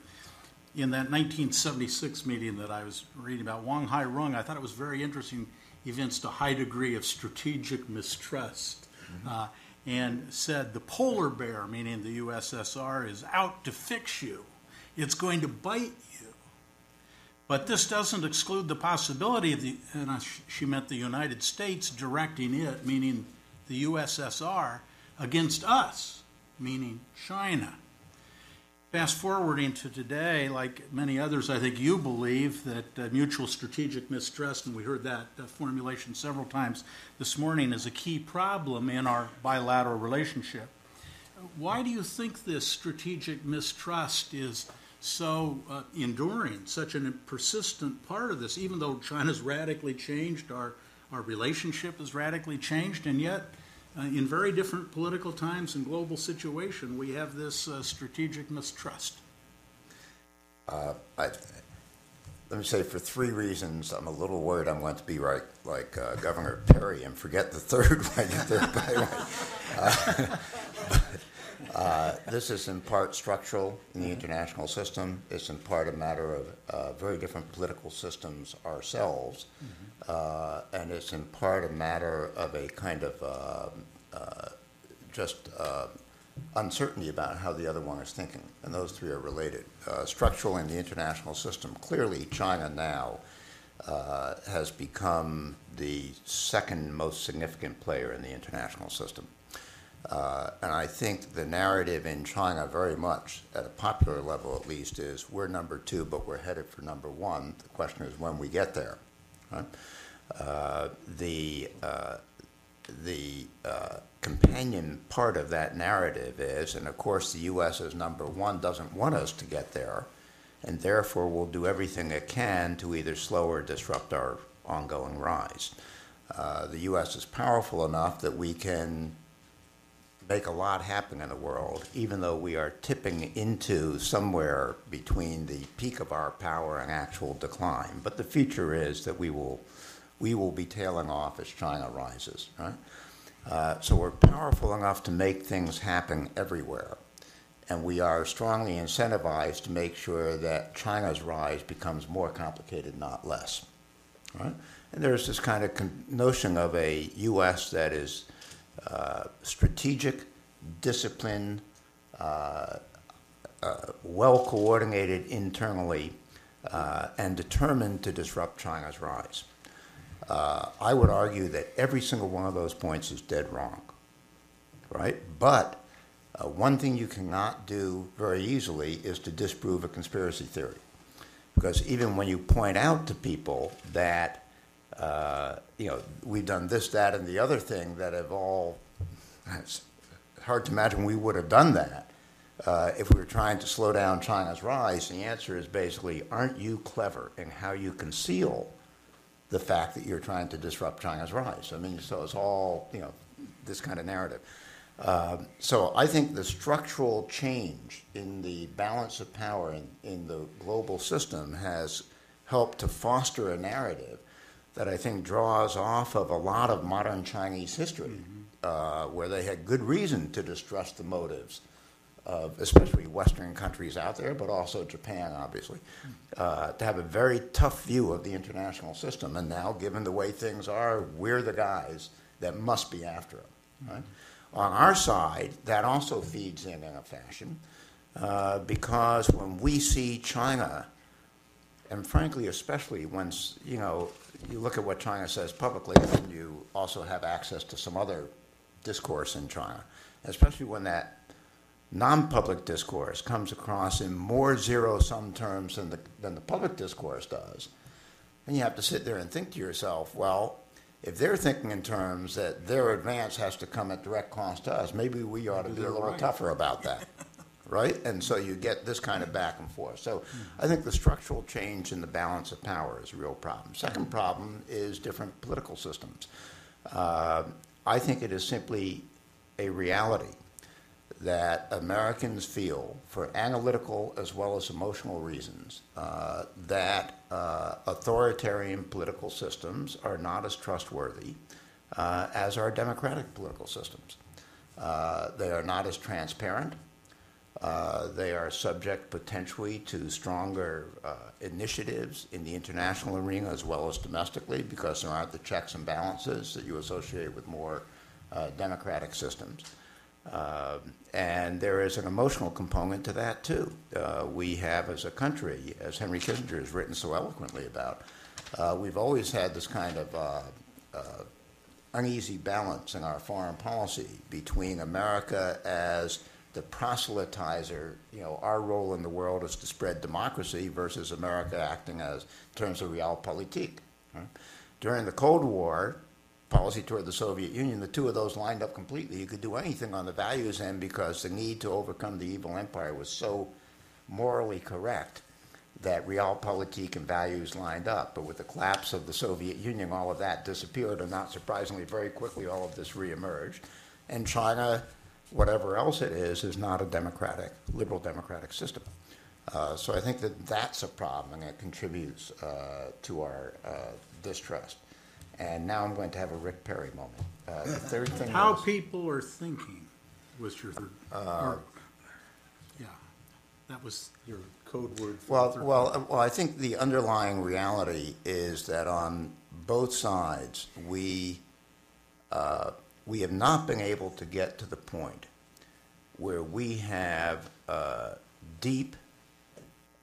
In that 1976 meeting that I was reading about, Wang Hairong, I thought it was very interesting, evinced a high degree of strategic mistrust mm-hmm. uh, and said the polar bear, meaning the USSR, is out to fix you. It's going to bite you. but this doesn't exclude the possibility of the, and she meant the United States directing it, meaning the USSR, against us, meaning China. Fast forwarding to today, like many others, I think you believe that uh, mutual strategic mistrust, and we heard that uh, formulation several times this morning, is a key problem in our bilateral relationship. Why do you think this strategic mistrust is so uh, enduring, such a persistent part of this, even though China's radically changed, our, our relationship has radically changed, and yet uh, in very different political times and global situation, we have this uh, strategic mistrust. Uh, I, let me say for three reasons, I'm a little worried I'm going to be right, like uh, Governor Perry and forget the third one. uh, but, uh, this is in part structural in the international system. It's in part a matter of uh, very different political systems ourselves. Mm-hmm. Uh, and it's in part a matter of a kind of uh, uh, just uncertainty about how the other one is thinking. And those three are related. structural in the international system, clearly China now has become the second most significant player in the international system. Uh, and I think the narrative in China, very much at a popular level at least, is we're number two, but we're headed for number one. The question is when we get there. Right? Uh, the uh, the uh, companion part of that narrative is, and of course, the U.S. as number one doesn't want us to get there, and therefore will do everything it can to either slow or disrupt our ongoing rise. Uh, the U.S. is powerful enough that we can make a lot happen in the world, even though we are tipping into somewhere between the peak of our power and actual decline. But the future is that we will, we will be tailing off as China rises, right? Uh, so we're powerful enough to make things happen everywhere. And we are strongly incentivized to make sure that China's rise becomes more complicated, not less. Right? And there's this kind of notion of a U.S. that is uh, strategic, disciplined, uh, uh, well coordinated internally, uh, and determined to disrupt China's rise. I would argue that every single one of those points is dead wrong, right? But one thing you cannot do very easily is to disprove a conspiracy theory. Because even when you point out to people that uh, you know, we've done this, that, and the other thing that have all, it's hard to imagine we would have done that. uh, if we were trying to slow down China's rise, the answer is basically, aren't you clever in how you conceal the fact that you're trying to disrupt China's rise? I mean, so it's all, you know, this kind of narrative. Um, so I think the structural change in the balance of power in, in the global system has helped to foster a narrative that I think draws off of a lot of modern Chinese history, uh, where they had good reason to distrust the motives of especially Western countries out there, but also Japan, obviously, uh, to have a very tough view of the international system. And now, given the way things are, we're the guys that must be after them. Right? On our side, that also feeds in in a fashion, uh, because when we see China, and frankly, especially when s- you know you look at what China says publicly, and you also have access to some other discourse in China, especially when that non-public discourse comes across in more zero-sum terms than the, than the public discourse does, and you have to sit there and think to yourself, well, if they're thinking in terms that their advance has to come at direct cost to us, maybe we ought to be a little right. tougher about that, right? And so you get this kind of back and forth. So I think the structural change in the balance of power is a real problem. Second problem is different political systems. Uh, I think it is simply a reality that Americans feel, for analytical as well as emotional reasons, uh, that uh, authoritarian political systems are not as trustworthy uh, as our democratic political systems. Uh, they are not as transparent. Uh, they are subject potentially to stronger uh, initiatives in the international arena as well as domestically because there aren't the checks and balances that you associate with more uh, democratic systems. And there is an emotional component to that too. We have, as a country, as Henry Kissinger has written so eloquently about, we've always had this kind of uneasy balance in our foreign policy between America as the proselytizer, you know, our role in the world is to spread democracy versus America acting as in terms of realpolitik. During the Cold War, policy toward the Soviet Union, the two of those lined up completely. You could do anything on the values end because the need to overcome the evil empire was so morally correct that realpolitik and values lined up. But with the collapse of the Soviet Union, all of that disappeared, and not surprisingly, very quickly, all of this reemerged. And China, whatever else it is, is not a democratic, liberal democratic system. Uh, so I think that that's a problem, and it contributes uh, to our uh, distrust. And now I'm going to have a Rick Perry moment. Uh, the third thing How was- people are thinking was your third. or- yeah, that was your code word. For Well, well, uh, well, I think the underlying reality is that on both sides, we, uh, we have not been able to get to the point where we have uh, deep,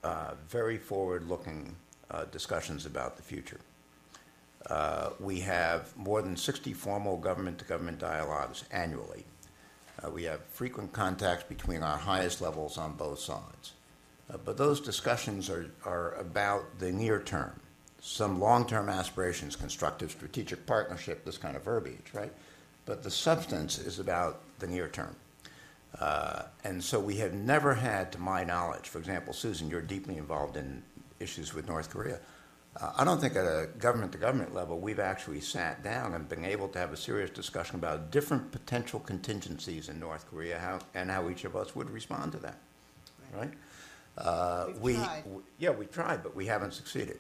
uh, very forward-looking uh, discussions about the future. Uh, we have more than 60 formal government-to-government dialogues annually. Uh, we have frequent contacts between our highest levels on both sides. Uh, but those discussions are, are about the near term, some long term aspirations, constructive strategic partnership, this kind of verbiage, right? But the substance is about the near term. Uh, and so we have never had, to my knowledge, for example, Susan, you're deeply involved in issues with North Korea. Uh, I don't think at a government to government level we've actually sat down and been able to have a serious discussion about different potential contingencies in North Korea how, and how each of us would respond to that. Right? Uh, We've we, tried. w- yeah, we tried, but we haven't succeeded.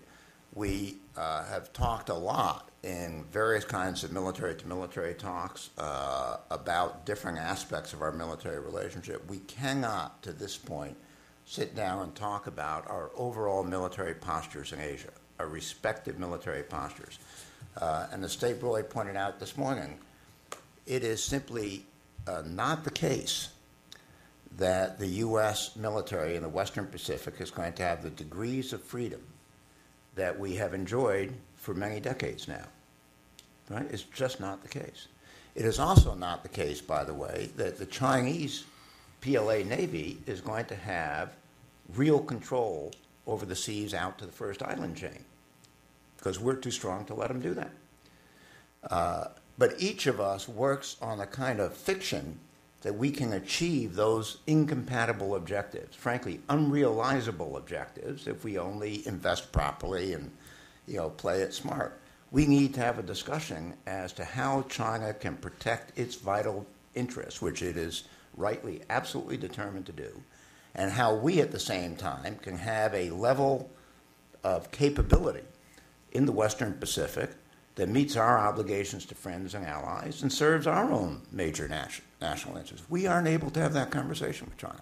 We uh, have talked a lot in various kinds of military to military talks uh, about different aspects of our military relationship. We cannot, to this point, sit down and talk about our overall military postures in Asia, our respective military postures. Uh, and as Stape Roy pointed out this morning, it is simply uh, not the case that the U.S. military in the Western Pacific is going to have the degrees of freedom that we have enjoyed for many decades now. Right? It's just not the case. It is also not the case, by the way, that the Chinese PLA Navy is going to have real control over the seas out to the first island chain because we're too strong to let them do that. Uh, but each of us works on a kind of fiction that we can achieve those incompatible objectives, frankly, unrealizable objectives, if we only invest properly and you know play it smart. We need to have a discussion as to how China can protect its vital interests, which it is rightly, absolutely determined to do, and how we at the same time can have a level of capability in the Western Pacific that meets our obligations to friends and allies and serves our own major nation, national interests. We aren't able to have that conversation with China.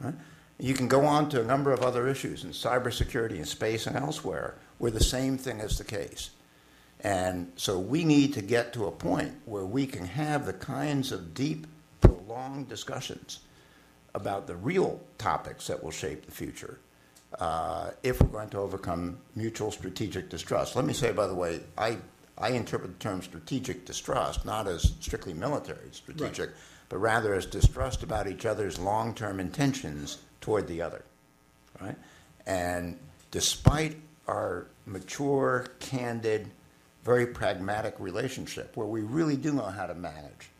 Right? You can go on to a number of other issues in cybersecurity and space and elsewhere where the same thing is the case. And so we need to get to a point where we can have the kinds of deep, prolonged discussions about the real topics that will shape the future uh, if we're going to overcome mutual strategic distrust. Let me say, by the way, I, I interpret the term strategic distrust not as strictly military strategic, right. but rather as distrust about each other's long term intentions toward the other. Right? And despite our mature, candid, very pragmatic relationship where we really do know how to manage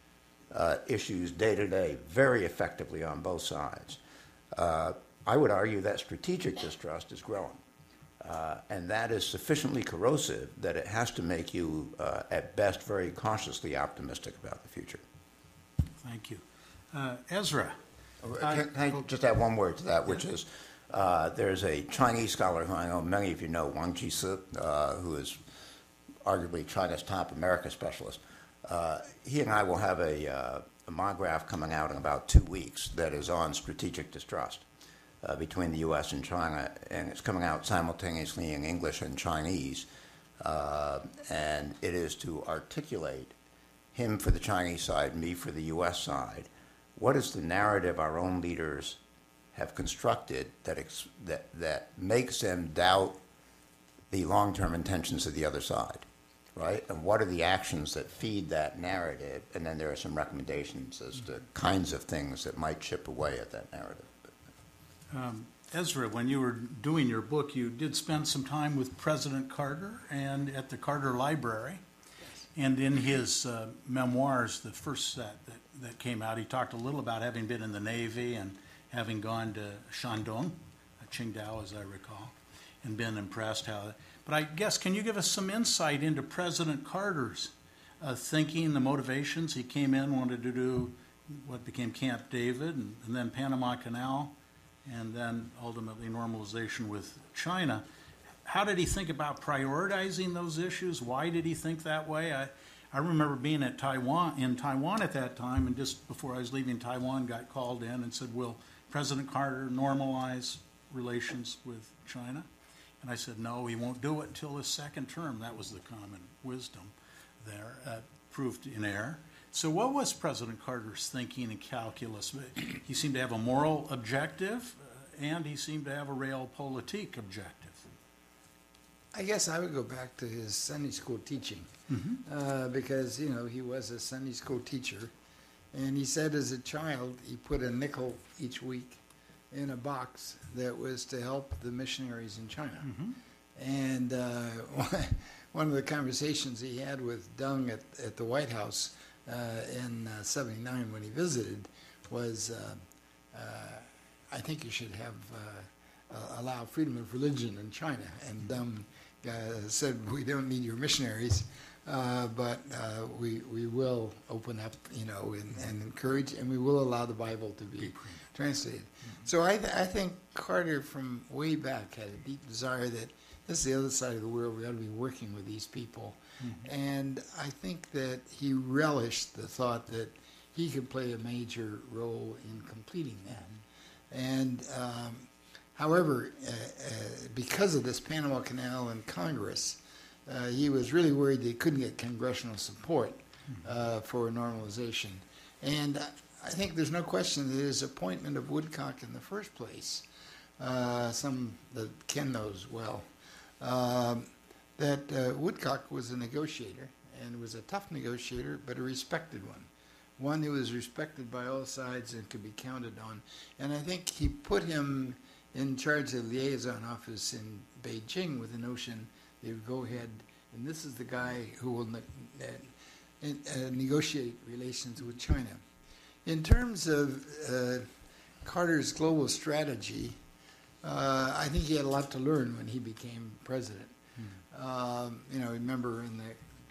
uh, issues day to day very effectively on both sides. Uh, I would argue that strategic distrust is growing. Uh, and that is sufficiently corrosive that it has to make you, uh, at best, very cautiously optimistic about the future. Thank you. Uh, Ezra. Uh, can, can, I just add one word to that, which is uh, there's a Chinese scholar who I know many of you know, Wang Jisi, uh, who is arguably China's top America specialist. he and I will have a, a monograph coming out in about two weeks that is on strategic distrust uh, between the U.S. and China, and it's coming out simultaneously in English and Chinese. Uh, and it is to articulate him for the Chinese side, me for the U.S. side. What is the narrative our own leaders have constructed that ex- that that makes them doubt the long-term intentions of the other side, right? And what are the actions that feed that narrative? And then there are some recommendations as to kinds of things that might chip away at that narrative. Um, Ezra, when you were doing your book, you did spend some time with President Carter and at the Carter Library. And in his uh, memoirs, the first set that, that came out, he talked a little about having been in the Navy and having gone to Shandong, Qingdao, as I recall, and been impressed how. But I guess, can you give us some insight into President Carter's uh, thinking, the motivations? He came in, wanted to do what became Camp David, and, and then Panama Canal and then ultimately normalization with China. How did he think about prioritizing those issues? Why did he think that way? I, I remember being at Taiwan in Taiwan at that time, and just before I was leaving Taiwan, got called in and said, "Will President Carter normalize relations with China?" And I said, "No, he won't do it until his second term." That was the common wisdom there, uh, proved in error. So, what was President Carter's thinking and calculus? He seemed to have a moral objective, uh, and he seemed to have a realpolitik objective. I guess I would go back to his Sunday school teaching, mm-hmm. uh, because you know he was a Sunday school teacher, and he said as a child he put a nickel each week in a box that was to help the missionaries in China. Mm-hmm. And uh, one of the conversations he had with Deng at, at the White House uh, in '79 when he visited was, uh, uh, I think you should have allow freedom of religion in China. And Deng said, we don't need your missionaries. Uh, but uh, we we will open up, you know, and, and, encourage, and we will allow the Bible to be translated. Mm-hmm. So I, th- I think Carter, from way back, had a deep desire that this is the other side of the world. We ought to be working with these people Mm-hmm. And I think that he relished the thought that he could play a major role in completing that. And um, however, uh, uh, because of this Panama Canal and Congress, uh, he was really worried they couldn't get congressional support uh, for normalization. And I think there's no question that his appointment of Woodcock in the first place, uh, some that Ken knows well, um, that uh, Woodcock was a negotiator and was a tough negotiator, but a respected one. One who was respected by all sides and could be counted on. And I think he put him in charge of the liaison office in Beijing with the notion they would go ahead, and this is the guy who will ne- uh, uh, negotiate relations with China. In terms of uh, Carter's global strategy, uh, I think he had a lot to learn when he became president. Um, you know, remember in the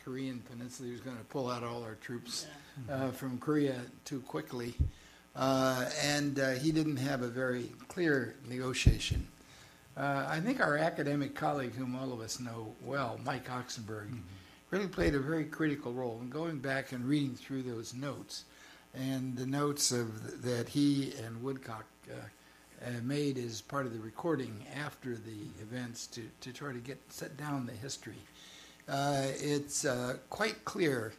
Korean Peninsula, he was going to pull out all our troops uh, from Korea too quickly, uh, and uh, he didn't have a very clear negotiation. Uh, I think our academic colleague, whom all of us know well, Mike Oksenberg, really played a very critical role in going back and reading through those notes and the notes of that he and Woodcock uh, uh, made as part of the recording after the events to, to try to get set down the history. Uh, it's uh, quite clear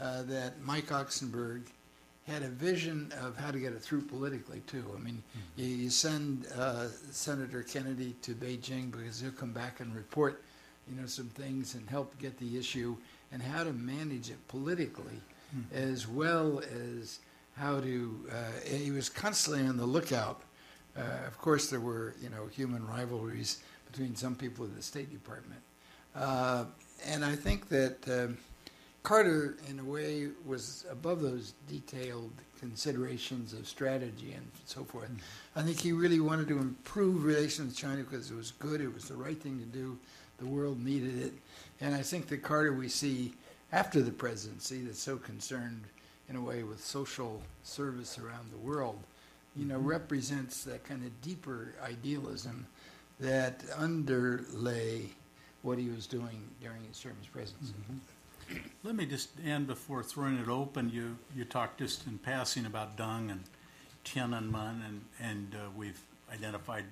uh, that Mike Oksenberg had a vision of how to get it through politically too. I mean, you, you send uh, Senator Kennedy to Beijing because he'll come back and report, you know, some things and help get the issue and how to manage it politically, as well as how to. Uh, he was constantly on the lookout. Uh, of course, there were you know human rivalries between some people in the State Department, uh, and I think that. Carter, in a way, was above those detailed considerations of strategy and so forth. Mm-hmm. I think he really wanted to improve relations with China because it was good, it was the right thing to do, the world needed it. And I think the Carter we see after the presidency that's so concerned, in a way, with social service around the world, you know, mm-hmm. represents that kind of deeper idealism that underlay what he was doing during his term as presidency. Mm-hmm. Let me just end before throwing it open. You, you talked just in passing about Deng and Tiananmen, and, and uh, we've identified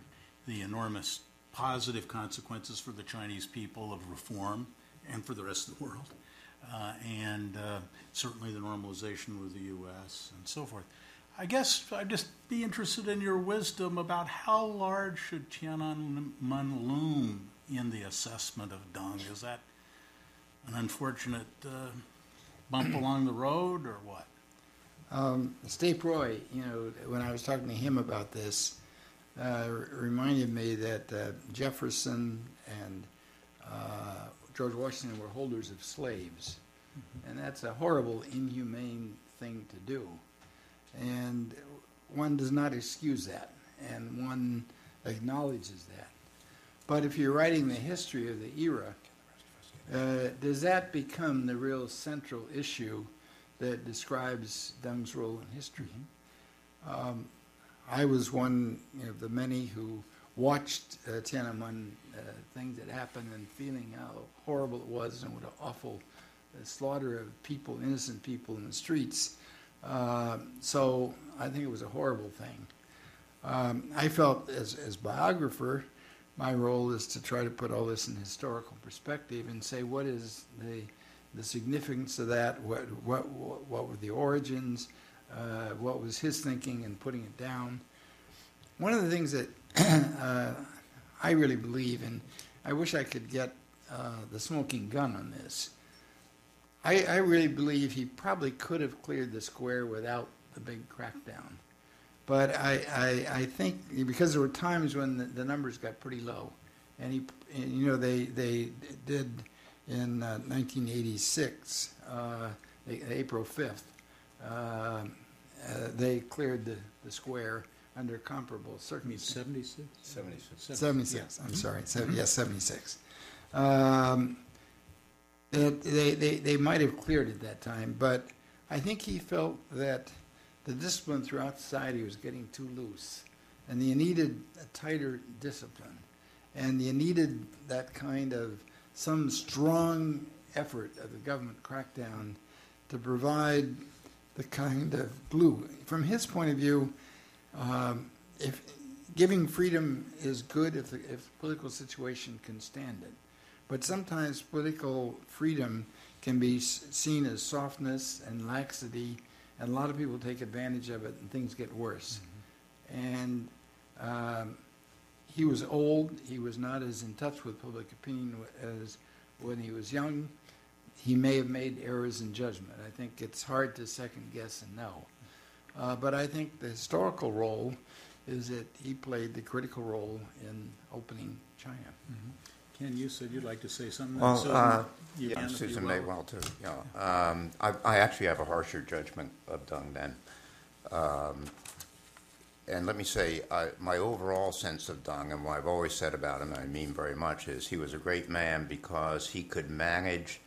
the enormous positive consequences for the Chinese people of reform and for the rest of the world, uh, and uh, certainly the normalization with the U.S. and so forth. I guess I'd just be interested in your wisdom about how large should Tiananmen loom in the assessment of Deng? Is that an unfortunate uh, bump along the road, or what? Um, Stape Roy, you know, when I was talking to him about this, uh, reminded me that uh, Jefferson and uh, George Washington were holders of slaves, and that's a horrible, inhumane thing to do. And one does not excuse that, and one acknowledges that. But if you're writing the history of the era, uh, does that become the real central issue that describes Deng's role in history? Um, I was one of the many who watched uh, Tiananmen uh, things that happened and feeling how horrible it was and what an awful uh, slaughter of people, innocent people in the streets. Uh, so I think it was a horrible thing. Um, I felt as, as biographer, my role is to try to put all this in historical perspective and say what is the the significance of that, what what what, were the origins, uh, what was his thinking in putting it down. One of the things that uh, I really believe, and I wish I could get uh, the smoking gun on this. I, I really believe he probably could have cleared the square without the big crackdown. But I, I, I think because there were times when the, the numbers got pretty low, and he, and, you know, they they did in uh, 1986, uh, April 5th, uh, uh, they cleared the, the square under comparable circumstances. Seventy-six? 76. 76, I'm sorry, yes, 76. Um, it- They, they, they might have cleared at that time, but I think he felt that the discipline throughout society was getting too loose, and you needed a tighter discipline, and you needed that kind of, some strong effort of the government crackdown to provide the kind of glue. From his point of view, um, if giving freedom is good if the if the political situation can stand it, but sometimes political freedom can be seen as softness and laxity, and a lot of people take advantage of it, and things get worse. And um, he was old; he was not as in touch with public opinion as when he was young. He may have made errors in judgment. I think it's hard to second guess and know. Uh, but I think the historical role is that he played the critical role in opening China. Ken, you said you'd like to say something. Well, Susan, uh, you yeah, can if you Susan will. may well too, yeah. Um, I, I actually have a harsher judgment of Deng than Um, and let me say, I, my overall sense of Deng, and what I've always said about him, and I mean very much, is he was a great man because he could manage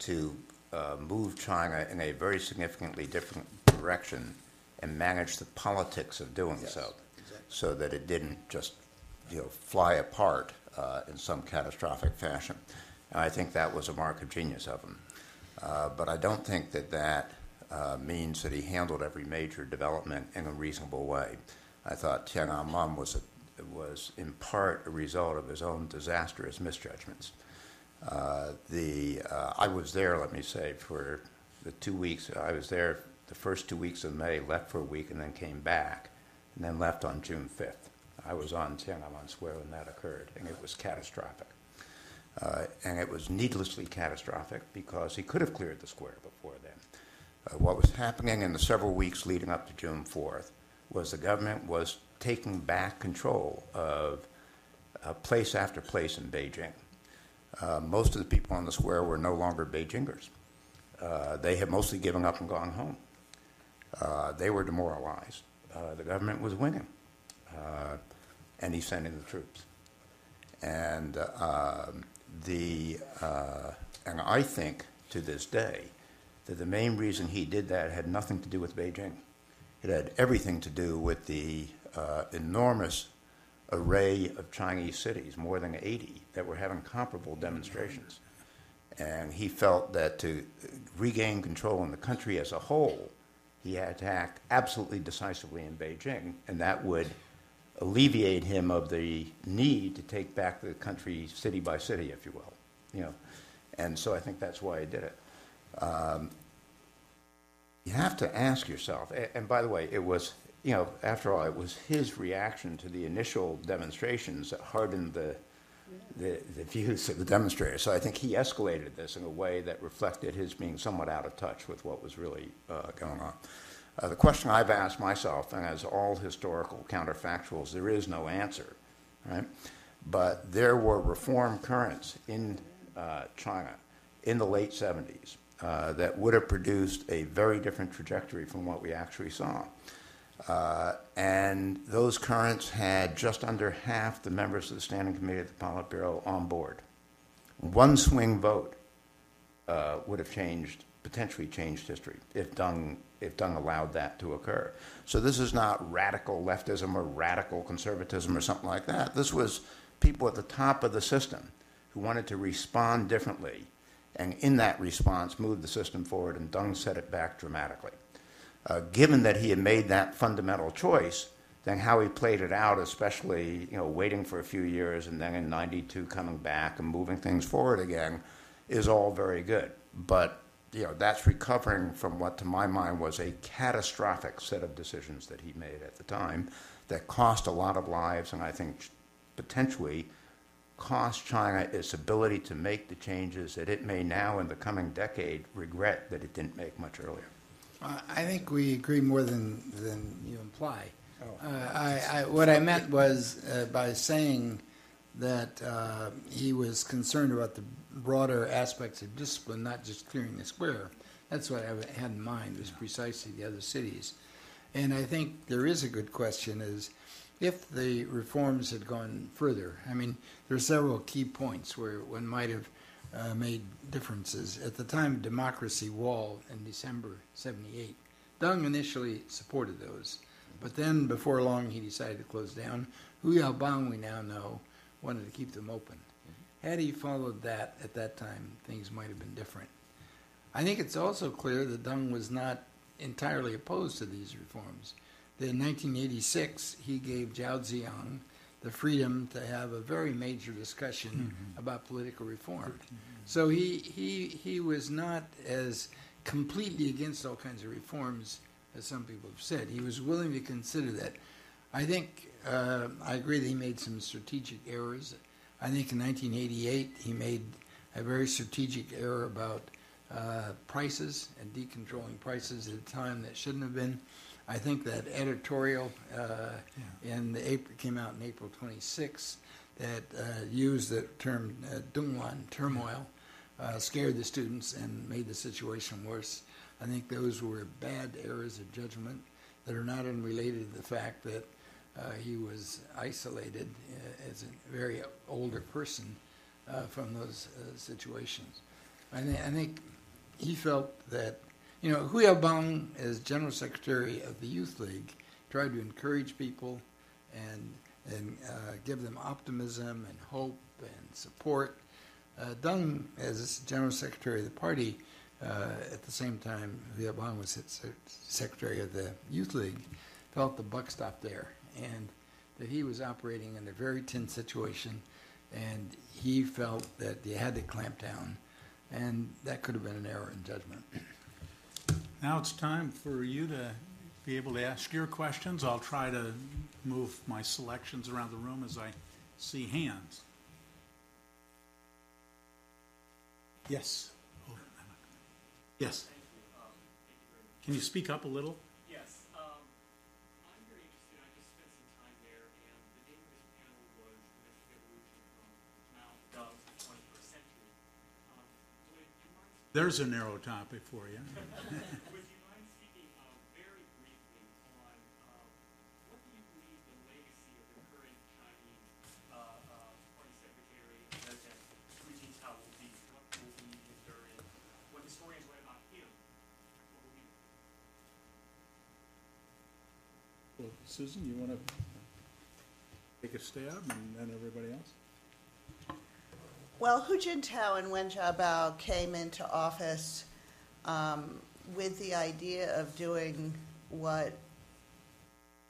to uh, move China in a very significantly different direction and manage the politics of doing Yes, so, so that it didn't just, you know, fly apart uh, in some catastrophic fashion. And I think that was a mark of genius of him. Uh, but I don't think that that uh, means that he handled every major development in a reasonable way. I thought Tiananmen was, a, was in part a result of his own disastrous misjudgments. Uh, the, uh, I was there, let me say, for the two weeks. I was there the first two weeks of May, left for a week, and then came back, and then left on June 5th. I was on Tiananmen Square when that occurred, and it was catastrophic. Uh, and it was needlessly catastrophic because he could have cleared the square before then. Uh, what was happening in the several weeks leading up to June 4th was the government was taking back control of uh, place after place in Beijing. Uh, most of the people on the square were no longer Beijingers. Uh, they had mostly given up and gone home. Uh, they were demoralized. The government was winning, uh, he sent in the troops. And uh, um, the uh, and I think to this day that the main reason he did that had nothing to do with Beijing. It had everything to do with the uh, enormous array of Chinese cities, more than 80, that were having comparable demonstrations. And he felt that to regain control in the country as a whole, he had to act absolutely decisively in Beijing, and that would alleviate him of the need to take back the country city by city, if you will. You know, and so I think that's why he did it. Um, you have to ask yourself, and by the way, it was, you know, after all, it was his reaction to the initial demonstrations that hardened the, the, the views of the demonstrators. So I think he escalated this in a way that reflected his being somewhat out of touch with what was really uh, going on. Uh, the question I've asked myself, and as all historical counterfactuals, there is no answer, right? But there were reform currents in uh, China in the late 70s uh, that would have produced a very different trajectory from what we actually saw. Uh, and those currents had just under half the members of the Standing Committee of the Politburo on board. One swing vote uh, would have changed, potentially changed history if Deng, if Deng allowed that to occur. So this is not radical leftism or radical conservatism or something like that. This was people at the top of the system who wanted to respond differently, and in that response, move the system forward, and Deng set it back dramatically. Uh, given that he had made that fundamental choice, then how he played it out, especially you know waiting for a few years and then in '92 coming back and moving things forward again, is all very good. But you know that's recovering from what, to my mind, was a catastrophic set of decisions that he made at the time that cost a lot of lives, and I think potentially cost China its ability to make the changes that it may now, in the coming decade, regret that it didn't make much earlier. Uh, I think we agree more than, than you imply. Uh, I, I, what I meant was uh, by saying that uh, he was concerned about the broader aspects of discipline, not just clearing the square. That's what I had in mind, was precisely the other cities. And I think there is a good question is if the reforms had gone further, I mean, there are several key points where one might have uh, made differences. At the time of Democracy Wall in December 78, Deng initially supported those. But then, before long, he decided to close down. Hu Yaobang, we now know, wanted to keep them open. Had he followed that at that time, things might have been different. I think it's also clear that Deng was not entirely opposed to these reforms. That in 1986, he gave Zhao Ziyang the freedom to have a very major discussion about political reform. So he, he, he was not as completely against all kinds of reforms as some people have said. He was willing to consider that. I think uh, I agree that he made some strategic errors. I think in 1988 he made a very strategic error about uh, prices and decontrolling prices at a time that shouldn't have been. I think that editorial uh, in the April came out in April 26 that uh, used the term uh, turmoil uh, scared the students and made the situation worse. I think those were bad errors of judgment. that are not unrelated to the fact that uh, he was isolated uh, as a very older person uh, from those uh, situations. I, th- I think he felt that, you know, Hu Yaobang, as General Secretary of the Youth League, tried to encourage people and, and give them optimism and hope and support. Deng, as General Secretary of the party, uh, at the same time, Hu Yaobang was Secretary of the Youth League, felt the buck stopped there and that he was operating in a very tense situation and he felt that they had to clamp down and that could have been an error in judgment. Now it's time for you to be able to ask your questions. I'll try to move my selections around the room as I see hands. Yes. Oh, yes. Can you speak up a little? Yes. Um, I'm very interested. I just spent some time there, and the name of this panel was Domestic Evolution from Mao Zedong to the 21st Century. Um, would you mind, There's a narrow topic for you. would you mind speaking um, very briefly on um, what do you believe the legacy of the current Chinese uh, uh, Party Secretary, President Hu Jintao will be? What will be his enduring? What historians write about him? Uh, uh, what do you believe the legacy of the current Chinese uh, party secretary has had? What will be? His? What historians write about him? Well, Susan, you want to take a stab and then everybody else? Well, Hu Jintao and Wen Jiabao came into office um, with the idea of doing what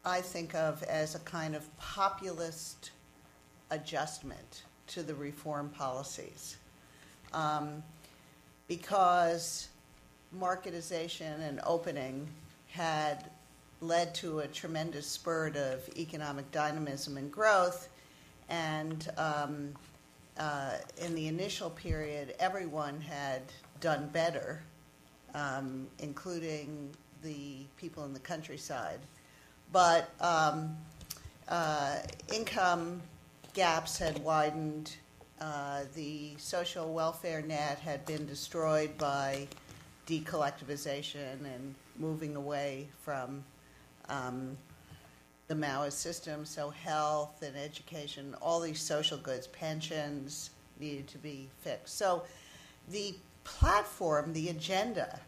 I think of as a kind of populist adjustment to the reform policies. Um, because marketization and opening had led to a tremendous spurt of economic dynamism and growth, and um, uh, in the initial period, everyone had done better, um, including the people in the countryside. But um, uh, income gaps had widened. Uh, the social welfare net had been destroyed by decollectivization and moving away from um, the Maoist system. So health and education, all these social goods, pensions needed to be fixed. So the platform, the agenda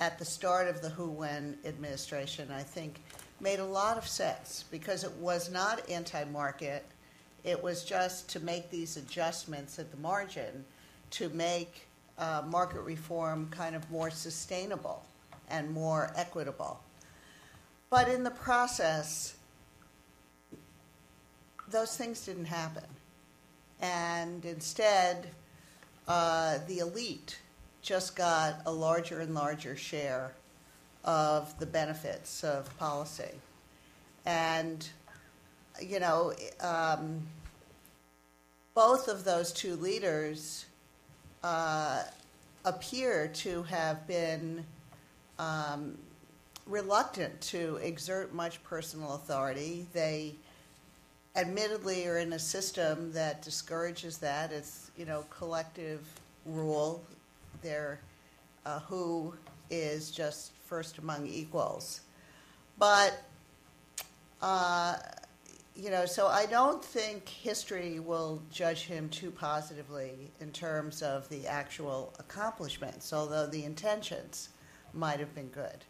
at the start of the Hu Wen administration, I think, made a lot of sense because it was not anti-market. It was just to make these adjustments at the margin to make uh, market reform kind of more sustainable and more equitable. But in the process, those things didn't happen. And instead, uh, the elite just got a larger and larger share of the benefits of policy. And, you know, um, both of those two leaders uh, appear to have been um, reluctant to exert much personal authority. They admittedly are in a system that discourages that. It's, you know, collective rule. They're uh, Hu is just first among equals. But, uh, you know, so I don't think history will judge him too positively in terms of the actual accomplishments, although the intentions might have been good.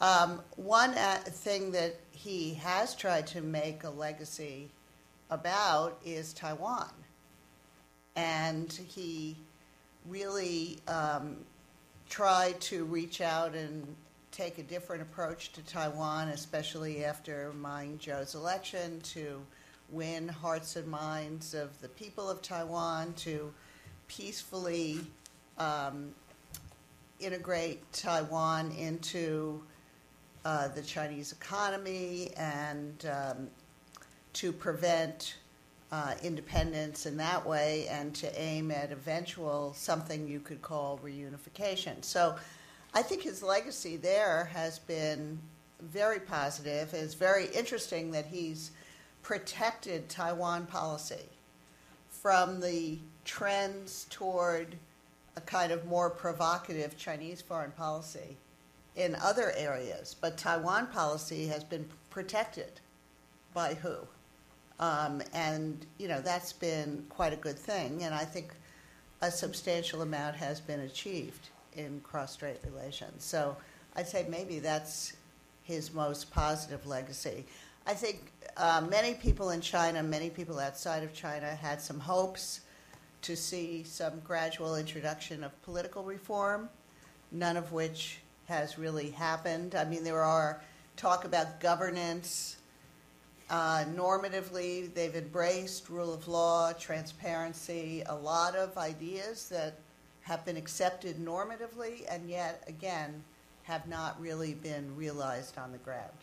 Um, one a- thing that he has tried to make a legacy about is Taiwan. And he really um, tried to reach out and take a different approach to Taiwan, especially after Ma Ying-jeou's election, to win hearts and minds of the people of Taiwan, to peacefully um, integrate Taiwan into uh, the Chinese economy and um, to prevent uh, independence in that way and to aim at eventual something you could call reunification. So I think his legacy there has been very positive. It's very interesting that he's protected Taiwan policy from the trends toward a kind of more provocative Chinese foreign policy in other areas, but Taiwan policy has been protected by Hu? Um, and, you know, that's been quite a good thing, and I think a substantial amount has been achieved in cross-strait relations. So I'd say maybe that's his most positive legacy. I think uh, many people in China, many people outside of China had some hopes to see some gradual introduction of political reform, none of which has really happened. I mean, there are talk about governance. Uh, normatively, they've embraced rule of law, transparency, a lot of ideas that have been accepted normatively and yet, again, have not really been realized on the ground.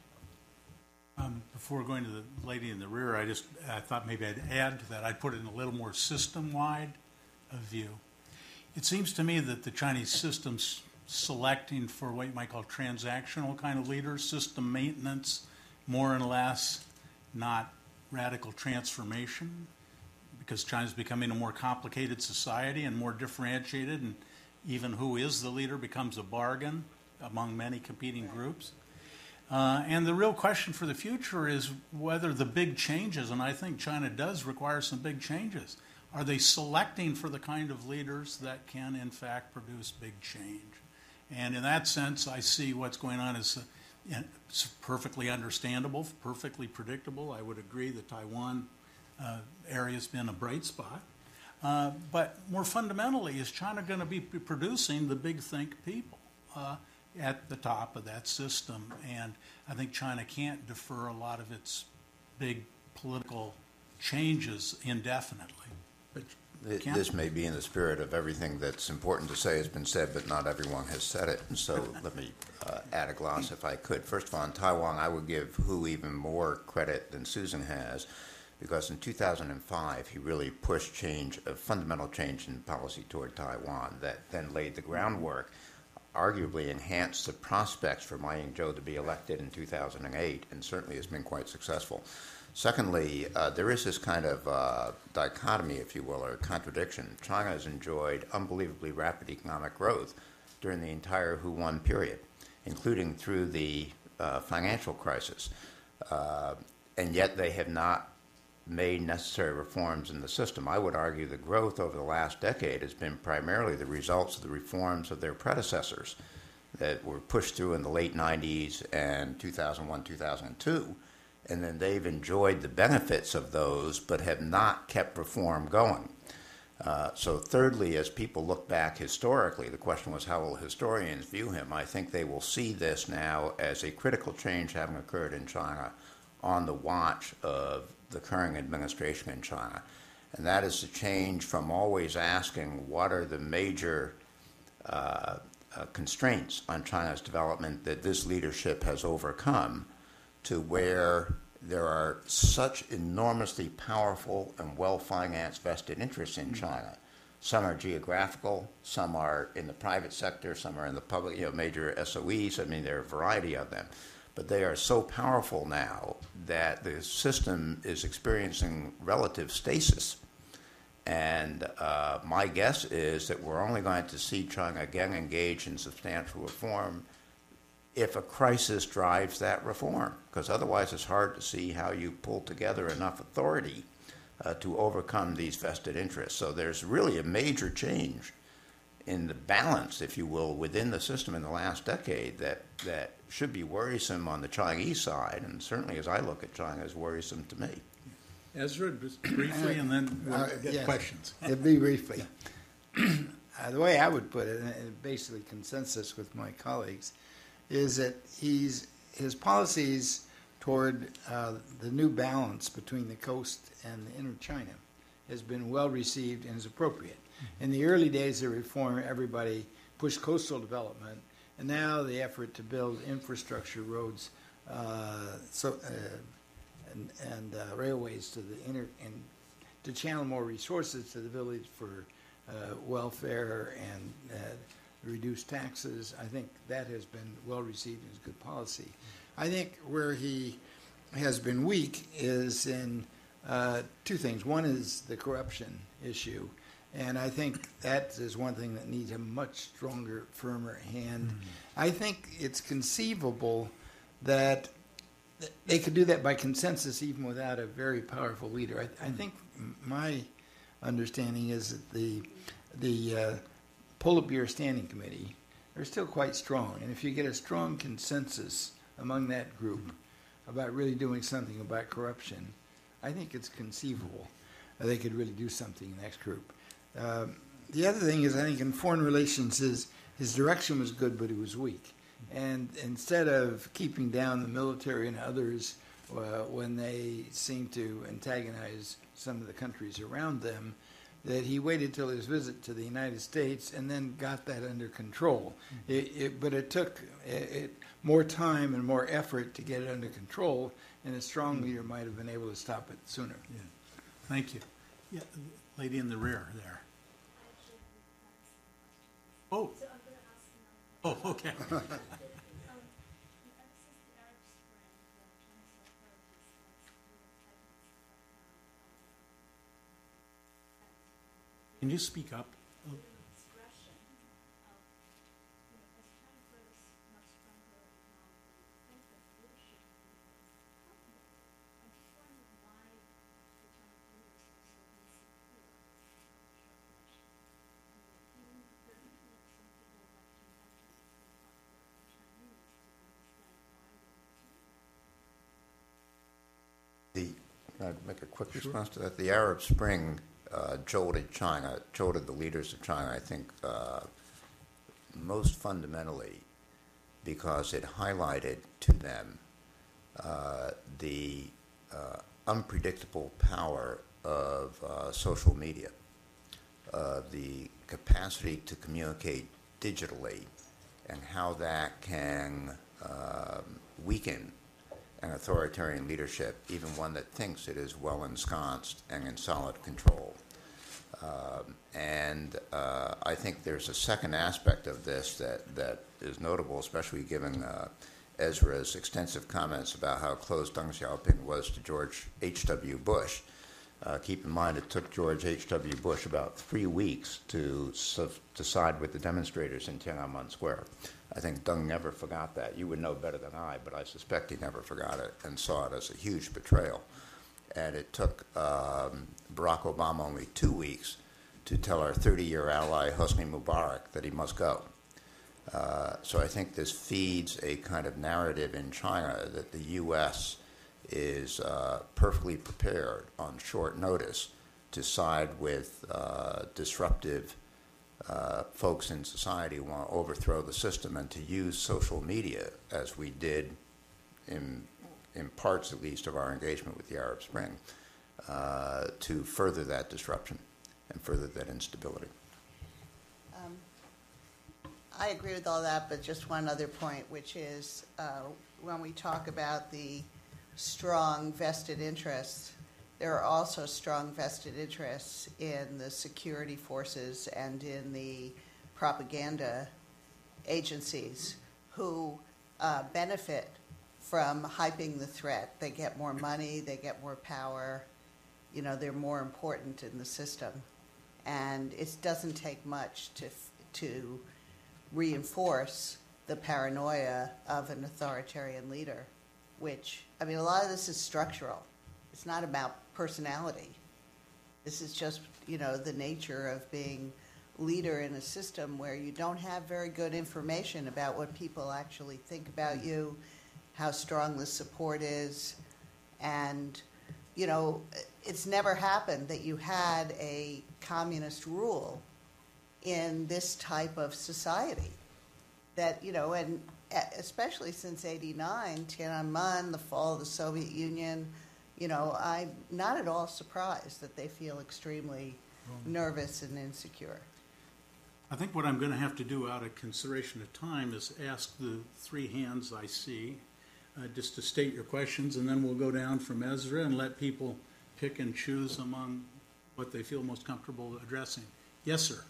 Um, Before going to the lady in the rear, I just, I thought maybe I'd add to that, I'd put it in a little more system-wide of view. It seems to me that the Chinese system's selecting for what you might call transactional kind of leaders, system maintenance, more and less, not radical transformation, because China's becoming a more complicated society and more differentiated, and even who is the leader becomes a bargain among many competing groups. Uh, and the real question for the future is whether the big changes, and I think China does require some big changes, are they selecting for the kind of leaders that can, in fact, produce big change? And in that sense, I see what's going on as uh, perfectly understandable, perfectly predictable. I would agree the Taiwan uh, area has been a bright spot. Uh, but more fundamentally, is China going to be producing the big think people? Uh, at the top of that system. And I think China can't defer a lot of its big political changes indefinitely. But Th- can This may be in the spirit of everything that's important to say has been said, but not everyone has said it. And so let me uh, add a gloss if I could. First of all, in Taiwan, I would give Hu even more credit than Susan has, because in 2005, he really pushed change, a fundamental change in policy toward Taiwan that then laid the groundwork, arguably enhanced the prospects for Ma Ying-jeou to be elected in 2008, and certainly has been quite successful. Secondly, uh, there is this kind of uh, dichotomy, if you will, or contradiction. China has enjoyed unbelievably rapid economic growth during the entire Hu Wen period, including through the uh, financial crisis. Uh, and yet they have not made necessary reforms in the system. I would argue the growth over the last decade has been primarily the results of the reforms of their predecessors that were pushed through in the late 90s and 2001, 2002 and then they've enjoyed the benefits of those, but have not kept reform going. Uh, so, thirdly, as people look back historically, the question was how will historians view him? I think they will see this now as a critical change having occurred in China on the watch of the current administration in China. And that is the change from always asking what are the major uh, uh, constraints on China's development that this leadership has overcome to where there are such enormously powerful and well financed vested interests in China. Some are geographical, some are in the private sector, some are in the public, you know, major SOEs. I mean, there are a variety of them. But they are so powerful now that the system is experiencing relative stasis. And uh, my guess is that we're only going to see China again engage in substantial reform if a crisis drives that reform, because otherwise it's hard to see how you pull together enough authority uh, to overcome these vested interests. So there's really a major change in the balance, if you will, within the system in the last decade that, that should be worrisome on the Chinese side, and certainly as I look at China, is worrisome to me. Ezra, briefly, and then we'll Uh, get yes. questions. It'd be briefly. Uh, the way I would put it, and basically consensus with my colleagues, is that he's his policies toward uh, the new balance between the coast and the inner China has been well received and is appropriate. In the early days of reform, everybody pushed coastal development, and now the effort to build infrastructure, roads, uh, so, uh, and, and uh, railways to the inner and to channel more resources to the village for uh, welfare and uh, reduce taxes. I think that has been well received and is good policy. I think where he has been weak is in uh, two things. One is the corruption issue, And I think that is one thing that needs a much stronger, firmer hand. I think it's conceivable that they could do that by consensus even without a very powerful leader. I, I think my understanding is that the the uh, Politburo Standing Committee they're still quite strong, and if you get a strong consensus among that group about really doing something about corruption, I think it's conceivable that they could really do something in next group. Um, the other thing is, I think in foreign relations, his his direction was good, but he was weak. And instead of keeping down the military and others uh, when they seemed to antagonize some of the countries around them, that he waited till his visit to the United States and then got that under control. Mm-hmm. It, it, but it took it, it, more time and more effort to get it under control, and a strong mm-hmm. leader might have been able to stop it sooner. Yeah. Thank you. Yeah, lady in the rear there. Oh. Oh, okay. Can you speak up? The, can I make a quick response to that? The Arab Spring uh, jolted China, jolted the leaders of China, I think, uh, most fundamentally because it highlighted to them uh, the uh, unpredictable power of uh, social media, uh, the capacity to communicate digitally, and how that can um, weaken an authoritarian leadership, even one that thinks it is well ensconced and in solid control. Um, and uh, I think there's a second aspect of this that, that is notable, especially given uh, Ezra's extensive comments about how close Deng Xiaoping was to George H.W. Bush. Uh, keep in mind, it took George H.W. Bush about three weeks to, to side with the demonstrators in Tiananmen Square. I think Deng never forgot that. You would know better than I, but I suspect he never forgot it and saw it as a huge betrayal. And it took um, Barack Obama only two weeks to tell our 30 year ally, Hosni Mubarak, that he must go. Uh, so I think this feeds a kind of narrative in China that the U.S. is uh, perfectly prepared on short notice to side with uh, disruptive uh, folks in society want to overthrow the system and to use social media as we did in, in parts at least of our engagement with the Arab Spring uh, to further that disruption and further that instability. Um, I agree with all that, but just one other point, which is uh, when we talk about the strong vested interests, there are also strong vested interests in the security forces and in the propaganda agencies who uh, benefit from hyping the threat. They get more money, they get more power, you know, they're more important in the system. And it doesn't take much to, to reinforce the paranoia of an authoritarian leader, which, I mean, a lot of this is structural. It's not about personality. This is just, you know, the nature of being leader in a system where you don't have very good information about what people actually think about you, how strong the support is, and you know, it's never happened that you had a communist rule in this type of society. That, you know, and especially since 89, Tiananmen, the fall of the Soviet Union, you know, I'm not at all surprised that they feel extremely nervous and insecure. I think what I'm going to have to do out of consideration of time is ask the three hands I see, uh, just to state your questions, and then we'll go down from Ezra and let people pick and choose among what they feel most comfortable addressing. Yes, sir.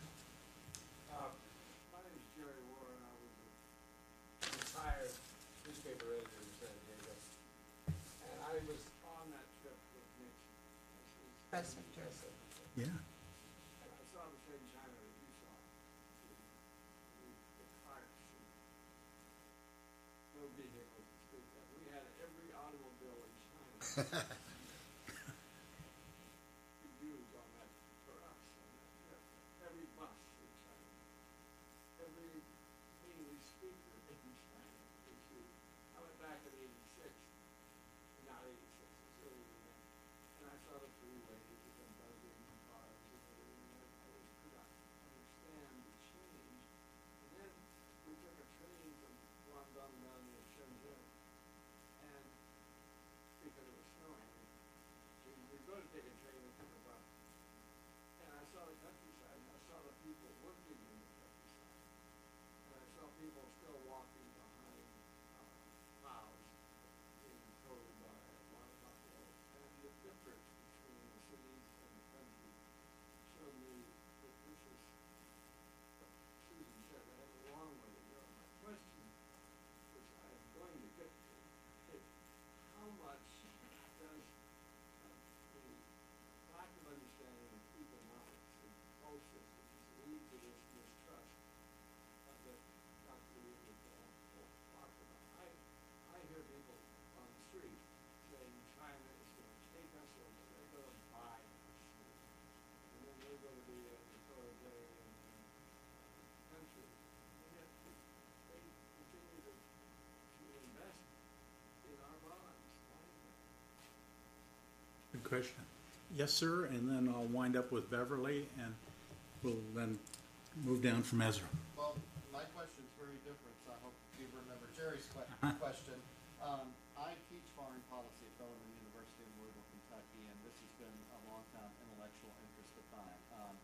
Question. Yes, sir, and then I'll wind up with Beverly, and we'll then move down from Ezra. Well, my question's very different, so I hope you remember Jerry's que- question. Um, I teach foreign policy at Bellarmine University in Louisville, Kentucky, and this has been a long-time intellectual interest of mine. Um,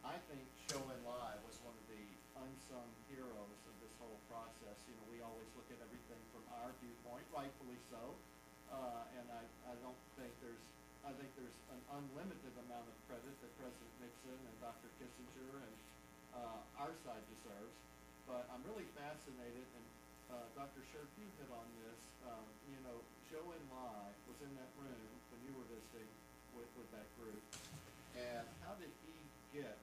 I think Zhou Enlai was one of the unsung heroes of this whole process. You know, we always look at everything from our viewpoint, rightfully so. Uh, and I, I don't think there's, I think there's an unlimited amount of credit that President Nixon and Dr. Kissinger and, uh, our side deserves. But I'm really fascinated, and, uh, Dr. Shirk, you hit on this, um, you know, Zhou Enlai was in that room when you were visiting with, with that group. And how did he get,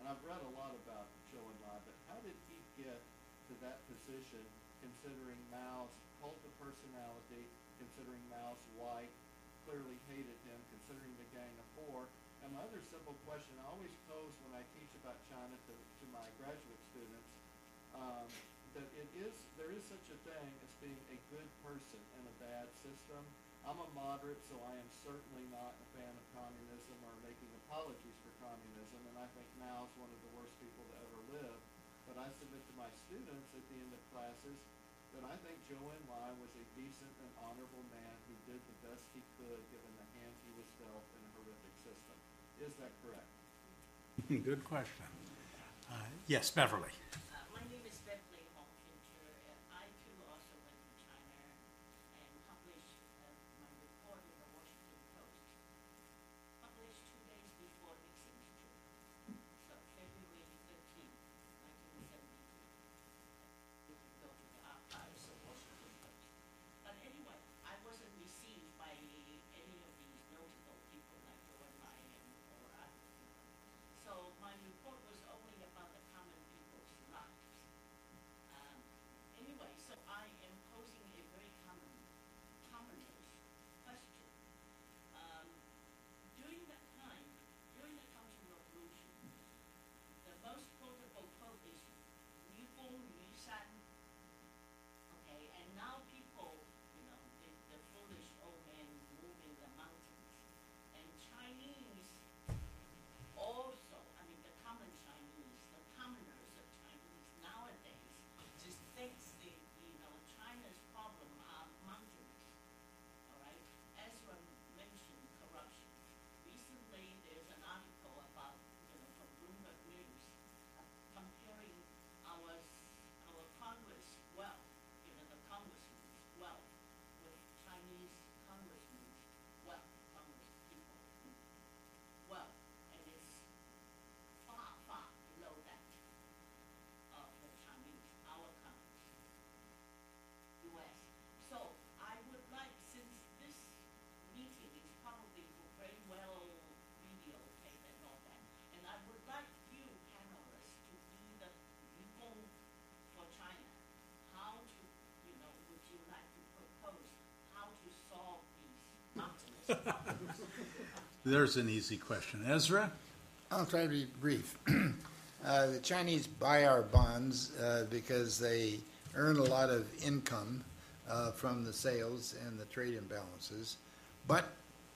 and I've read a lot about Zhou Enlai, but how did he get to that position considering Mao's cult of personality, considering Mao's wife clearly hated him, considering the Gang of Four? And my other simple question I always pose when I teach about China to, to my graduate students, um, that it is, there is such a thing as being a good person in a bad system. I'm a moderate, so I am certainly not a fan of communism or making apologies for communism, and I think Mao's one of the worst people to ever live. But I submit to my students at the end of classes that I think Zhou Enlai was a decent and honorable man who did the best he could given the hand he was dealt in a horrific system. Is that correct? Good question. Uh, Yes, Beverly. There's an easy question. Ezra? I'll try to be brief. uh, the Chinese buy our bonds uh, because they earn a lot of income uh, from the sales and the trade imbalances, but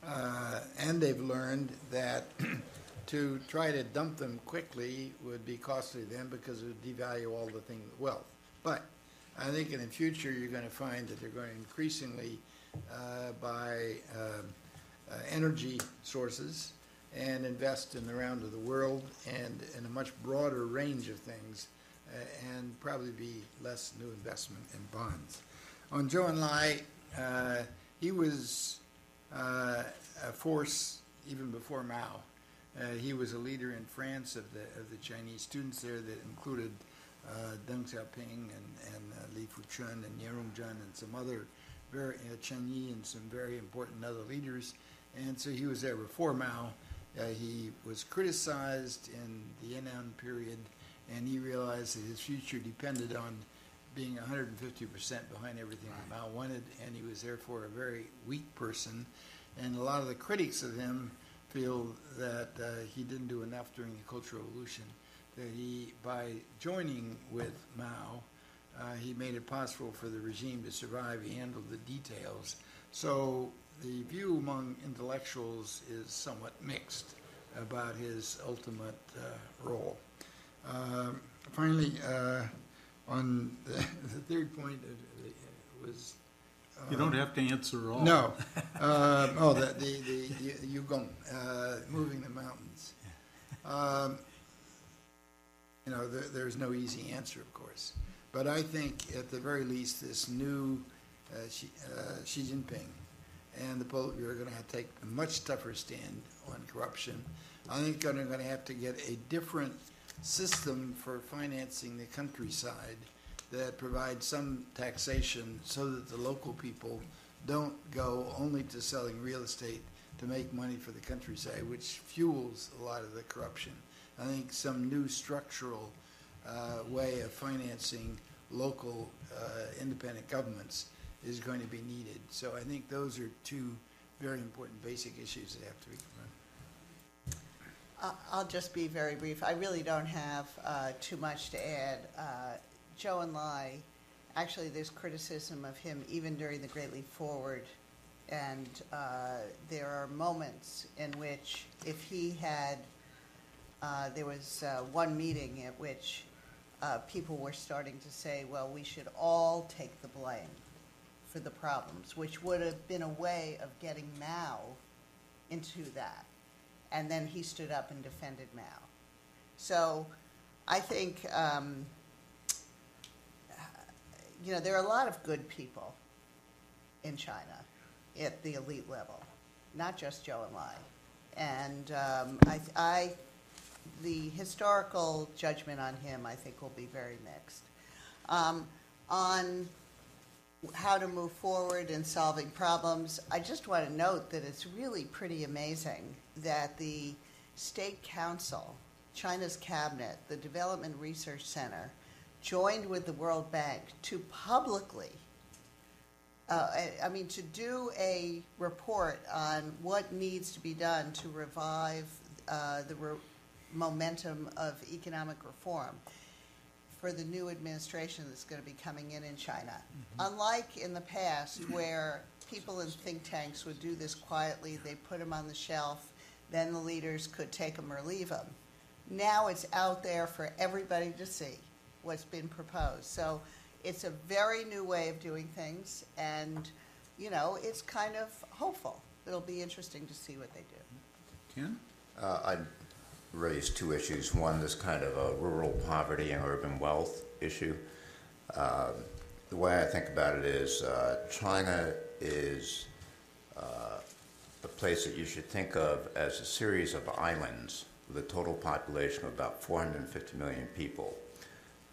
uh, and they've learned that to try to dump them quickly would be costly to them because it would devalue all the thing wealth. But I think in the future you're going to find that they're going to increasingly uh, buy um, uh, energy sources and invest in the round of the world and in a much broader range of things uh, and probably be less new investment in bonds. On Zhou Enlai, uh, he was uh, a force even before Mao. Uh, he was a leader in France of the of the Chinese students there that included uh, Deng Xiaoping and, and Li Fuchun and Nie Rongzhen and some other very uh, Chen Yi and some very important other leaders. And so he was there before Mao. Uh, he was criticized in the Yan'an period, and he realized that his future depended on being 150% behind everything that Mao wanted, and he was therefore a very weak person. And a lot of the critics of him feel that uh, he didn't do enough during the Cultural Revolution, that he, by joining with Mao, uh, he made it possible for the regime to survive. He handled the details. So the view among intellectuals is somewhat mixed about his ultimate uh, role. Um, finally, uh, on the, the third point uh, was. You don't have to answer all. No. Uh, oh, the, the, the, the Yugong, uh, moving the mountains. Um, you know, there, there's no easy answer, of course. But I think, at the very least, this new uh, Xi, uh, Xi Jinping and the Politburo are going to have to take a much tougher stand on corruption. I think they're going to have to get a different system for financing the countryside that provides some taxation so that the local people don't go only to selling real estate to make money for the countryside, which fuels a lot of the corruption. I think some new structural uh, way of financing local uh, independent governments is going to be needed. So I think those are two very important basic issues that have to be confronted. I'll just be very brief. I really don't have uh, too much to add. Uh, and Enlai, actually, there's criticism of him even during the Great Leap Forward. And uh, there are moments in which if he had, uh, there was uh, one meeting at which uh, people were starting to say, well, we should all take the blame for the problems, which would have been a way of getting Mao into that. And then he stood up and defended Mao. So I think, um, you know, there are a lot of good people in China at the elite level, not just Zhou Enlai. And um, I, I, the historical judgment on him, I think, will be very mixed. Um, on how to move forward in solving problems, I just want to note that it's really pretty amazing that the State Council, China's cabinet, the Development Research Center, joined with the World Bank to publicly, uh, I, mean, to do a report on what needs to be done to revive uh, the re- momentum of economic reform for the new administration that's going to be coming in in China. Unlike in the past, where people in think tanks would do this quietly, they put them on the shelf, then the leaders could take them or leave them. Now it's out there for everybody to see what's been proposed. So it's a very new way of doing things, and you know, it's kind of hopeful. It'll be interesting to see what they do. Ken? Uh, I'd raise two issues. One, this kind of a rural poverty and urban wealth issue. Um, the way I think about it is uh, China is uh, a place that you should think of as a series of islands with a total population of about 450 million people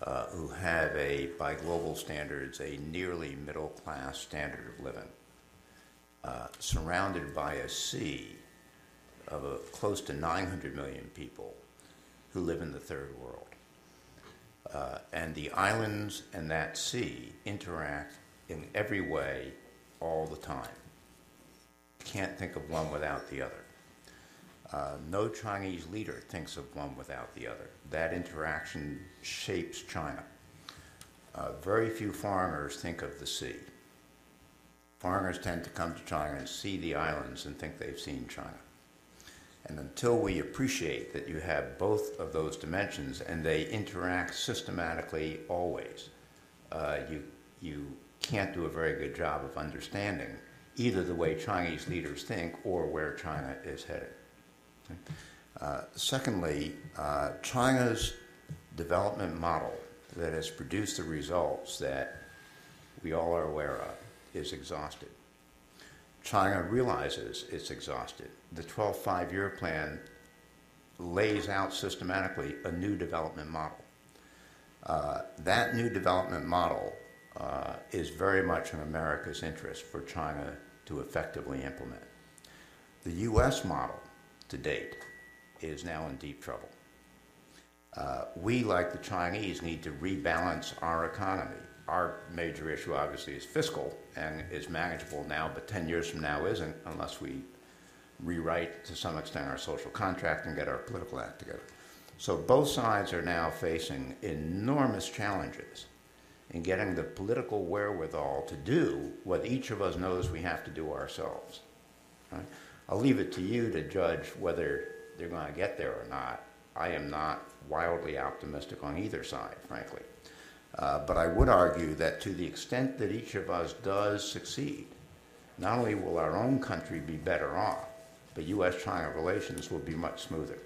uh, who have a, by global standards, a nearly middle class standard of living, uh, surrounded by a sea of a, close to 900 million people who live in the third world. Uh, and the islands and that sea interact in every way all the time. Can't think of one without the other. Uh, no Chinese leader thinks of one without the other. That interaction shapes China. Uh, very few foreigners think of the sea. Foreigners tend to come to China and see the islands and think they've seen China. And until we appreciate that you have both of those dimensions and they interact systematically always, uh, you, you can't do a very good job of understanding either the way Chinese leaders think or where China is headed. Uh, secondly, uh, China's development model that has produced the results that we all are aware of is exhausted. China realizes it's exhausted. The 12 five year plan lays out systematically a new development model. Uh, that new development model uh, is very much in America's interest for China to effectively implement. The U.S. model to date is now in deep trouble. Uh, we, like the Chinese, need to rebalance our economy. Our major issue, obviously, is fiscal and is manageable now, but 10 years from now isn't unless we rewrite to some extent our social contract and get our political act together. So both sides are now facing enormous challenges in getting the political wherewithal to do what each of us knows we have to do ourselves. Right? I'll leave it to you to judge whether they're going to get there or not. I am not wildly optimistic on either side, frankly. Uh, but I would argue that to the extent that each of us does succeed, not only will our own country be better off, but U.S. China relations will be much smoother.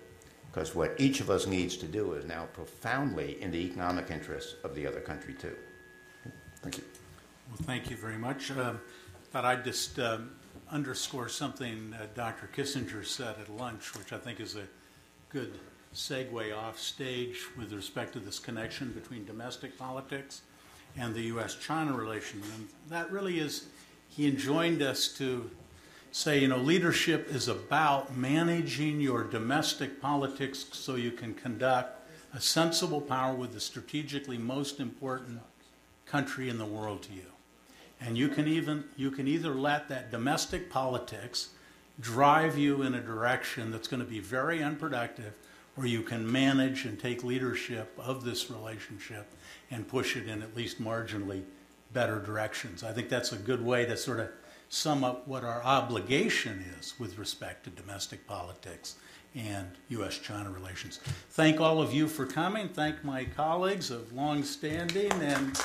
Because what each of us needs to do is now profoundly in the economic interests of the other country, too. Thank you. Well, thank you very much. Um, thought I'd just um, underscore something uh, Dr. Kissinger said at lunch, which I think is a good segue off stage with respect to this connection between domestic politics and the U.S. China relation. And that really is, he enjoined us to say, you know, leadership is about managing your domestic politics so you can conduct a sensible power with the strategically most important country in the world to you. And you can even you can either let that domestic politics drive you in a direction that's going to be very unproductive or you can manage and take leadership of this relationship and push it in at least marginally better directions. I think that's a good way to sort of sum up what our obligation is with respect to domestic politics and U.S. China relations. Thank all of you for coming. Thank my colleagues of long standing and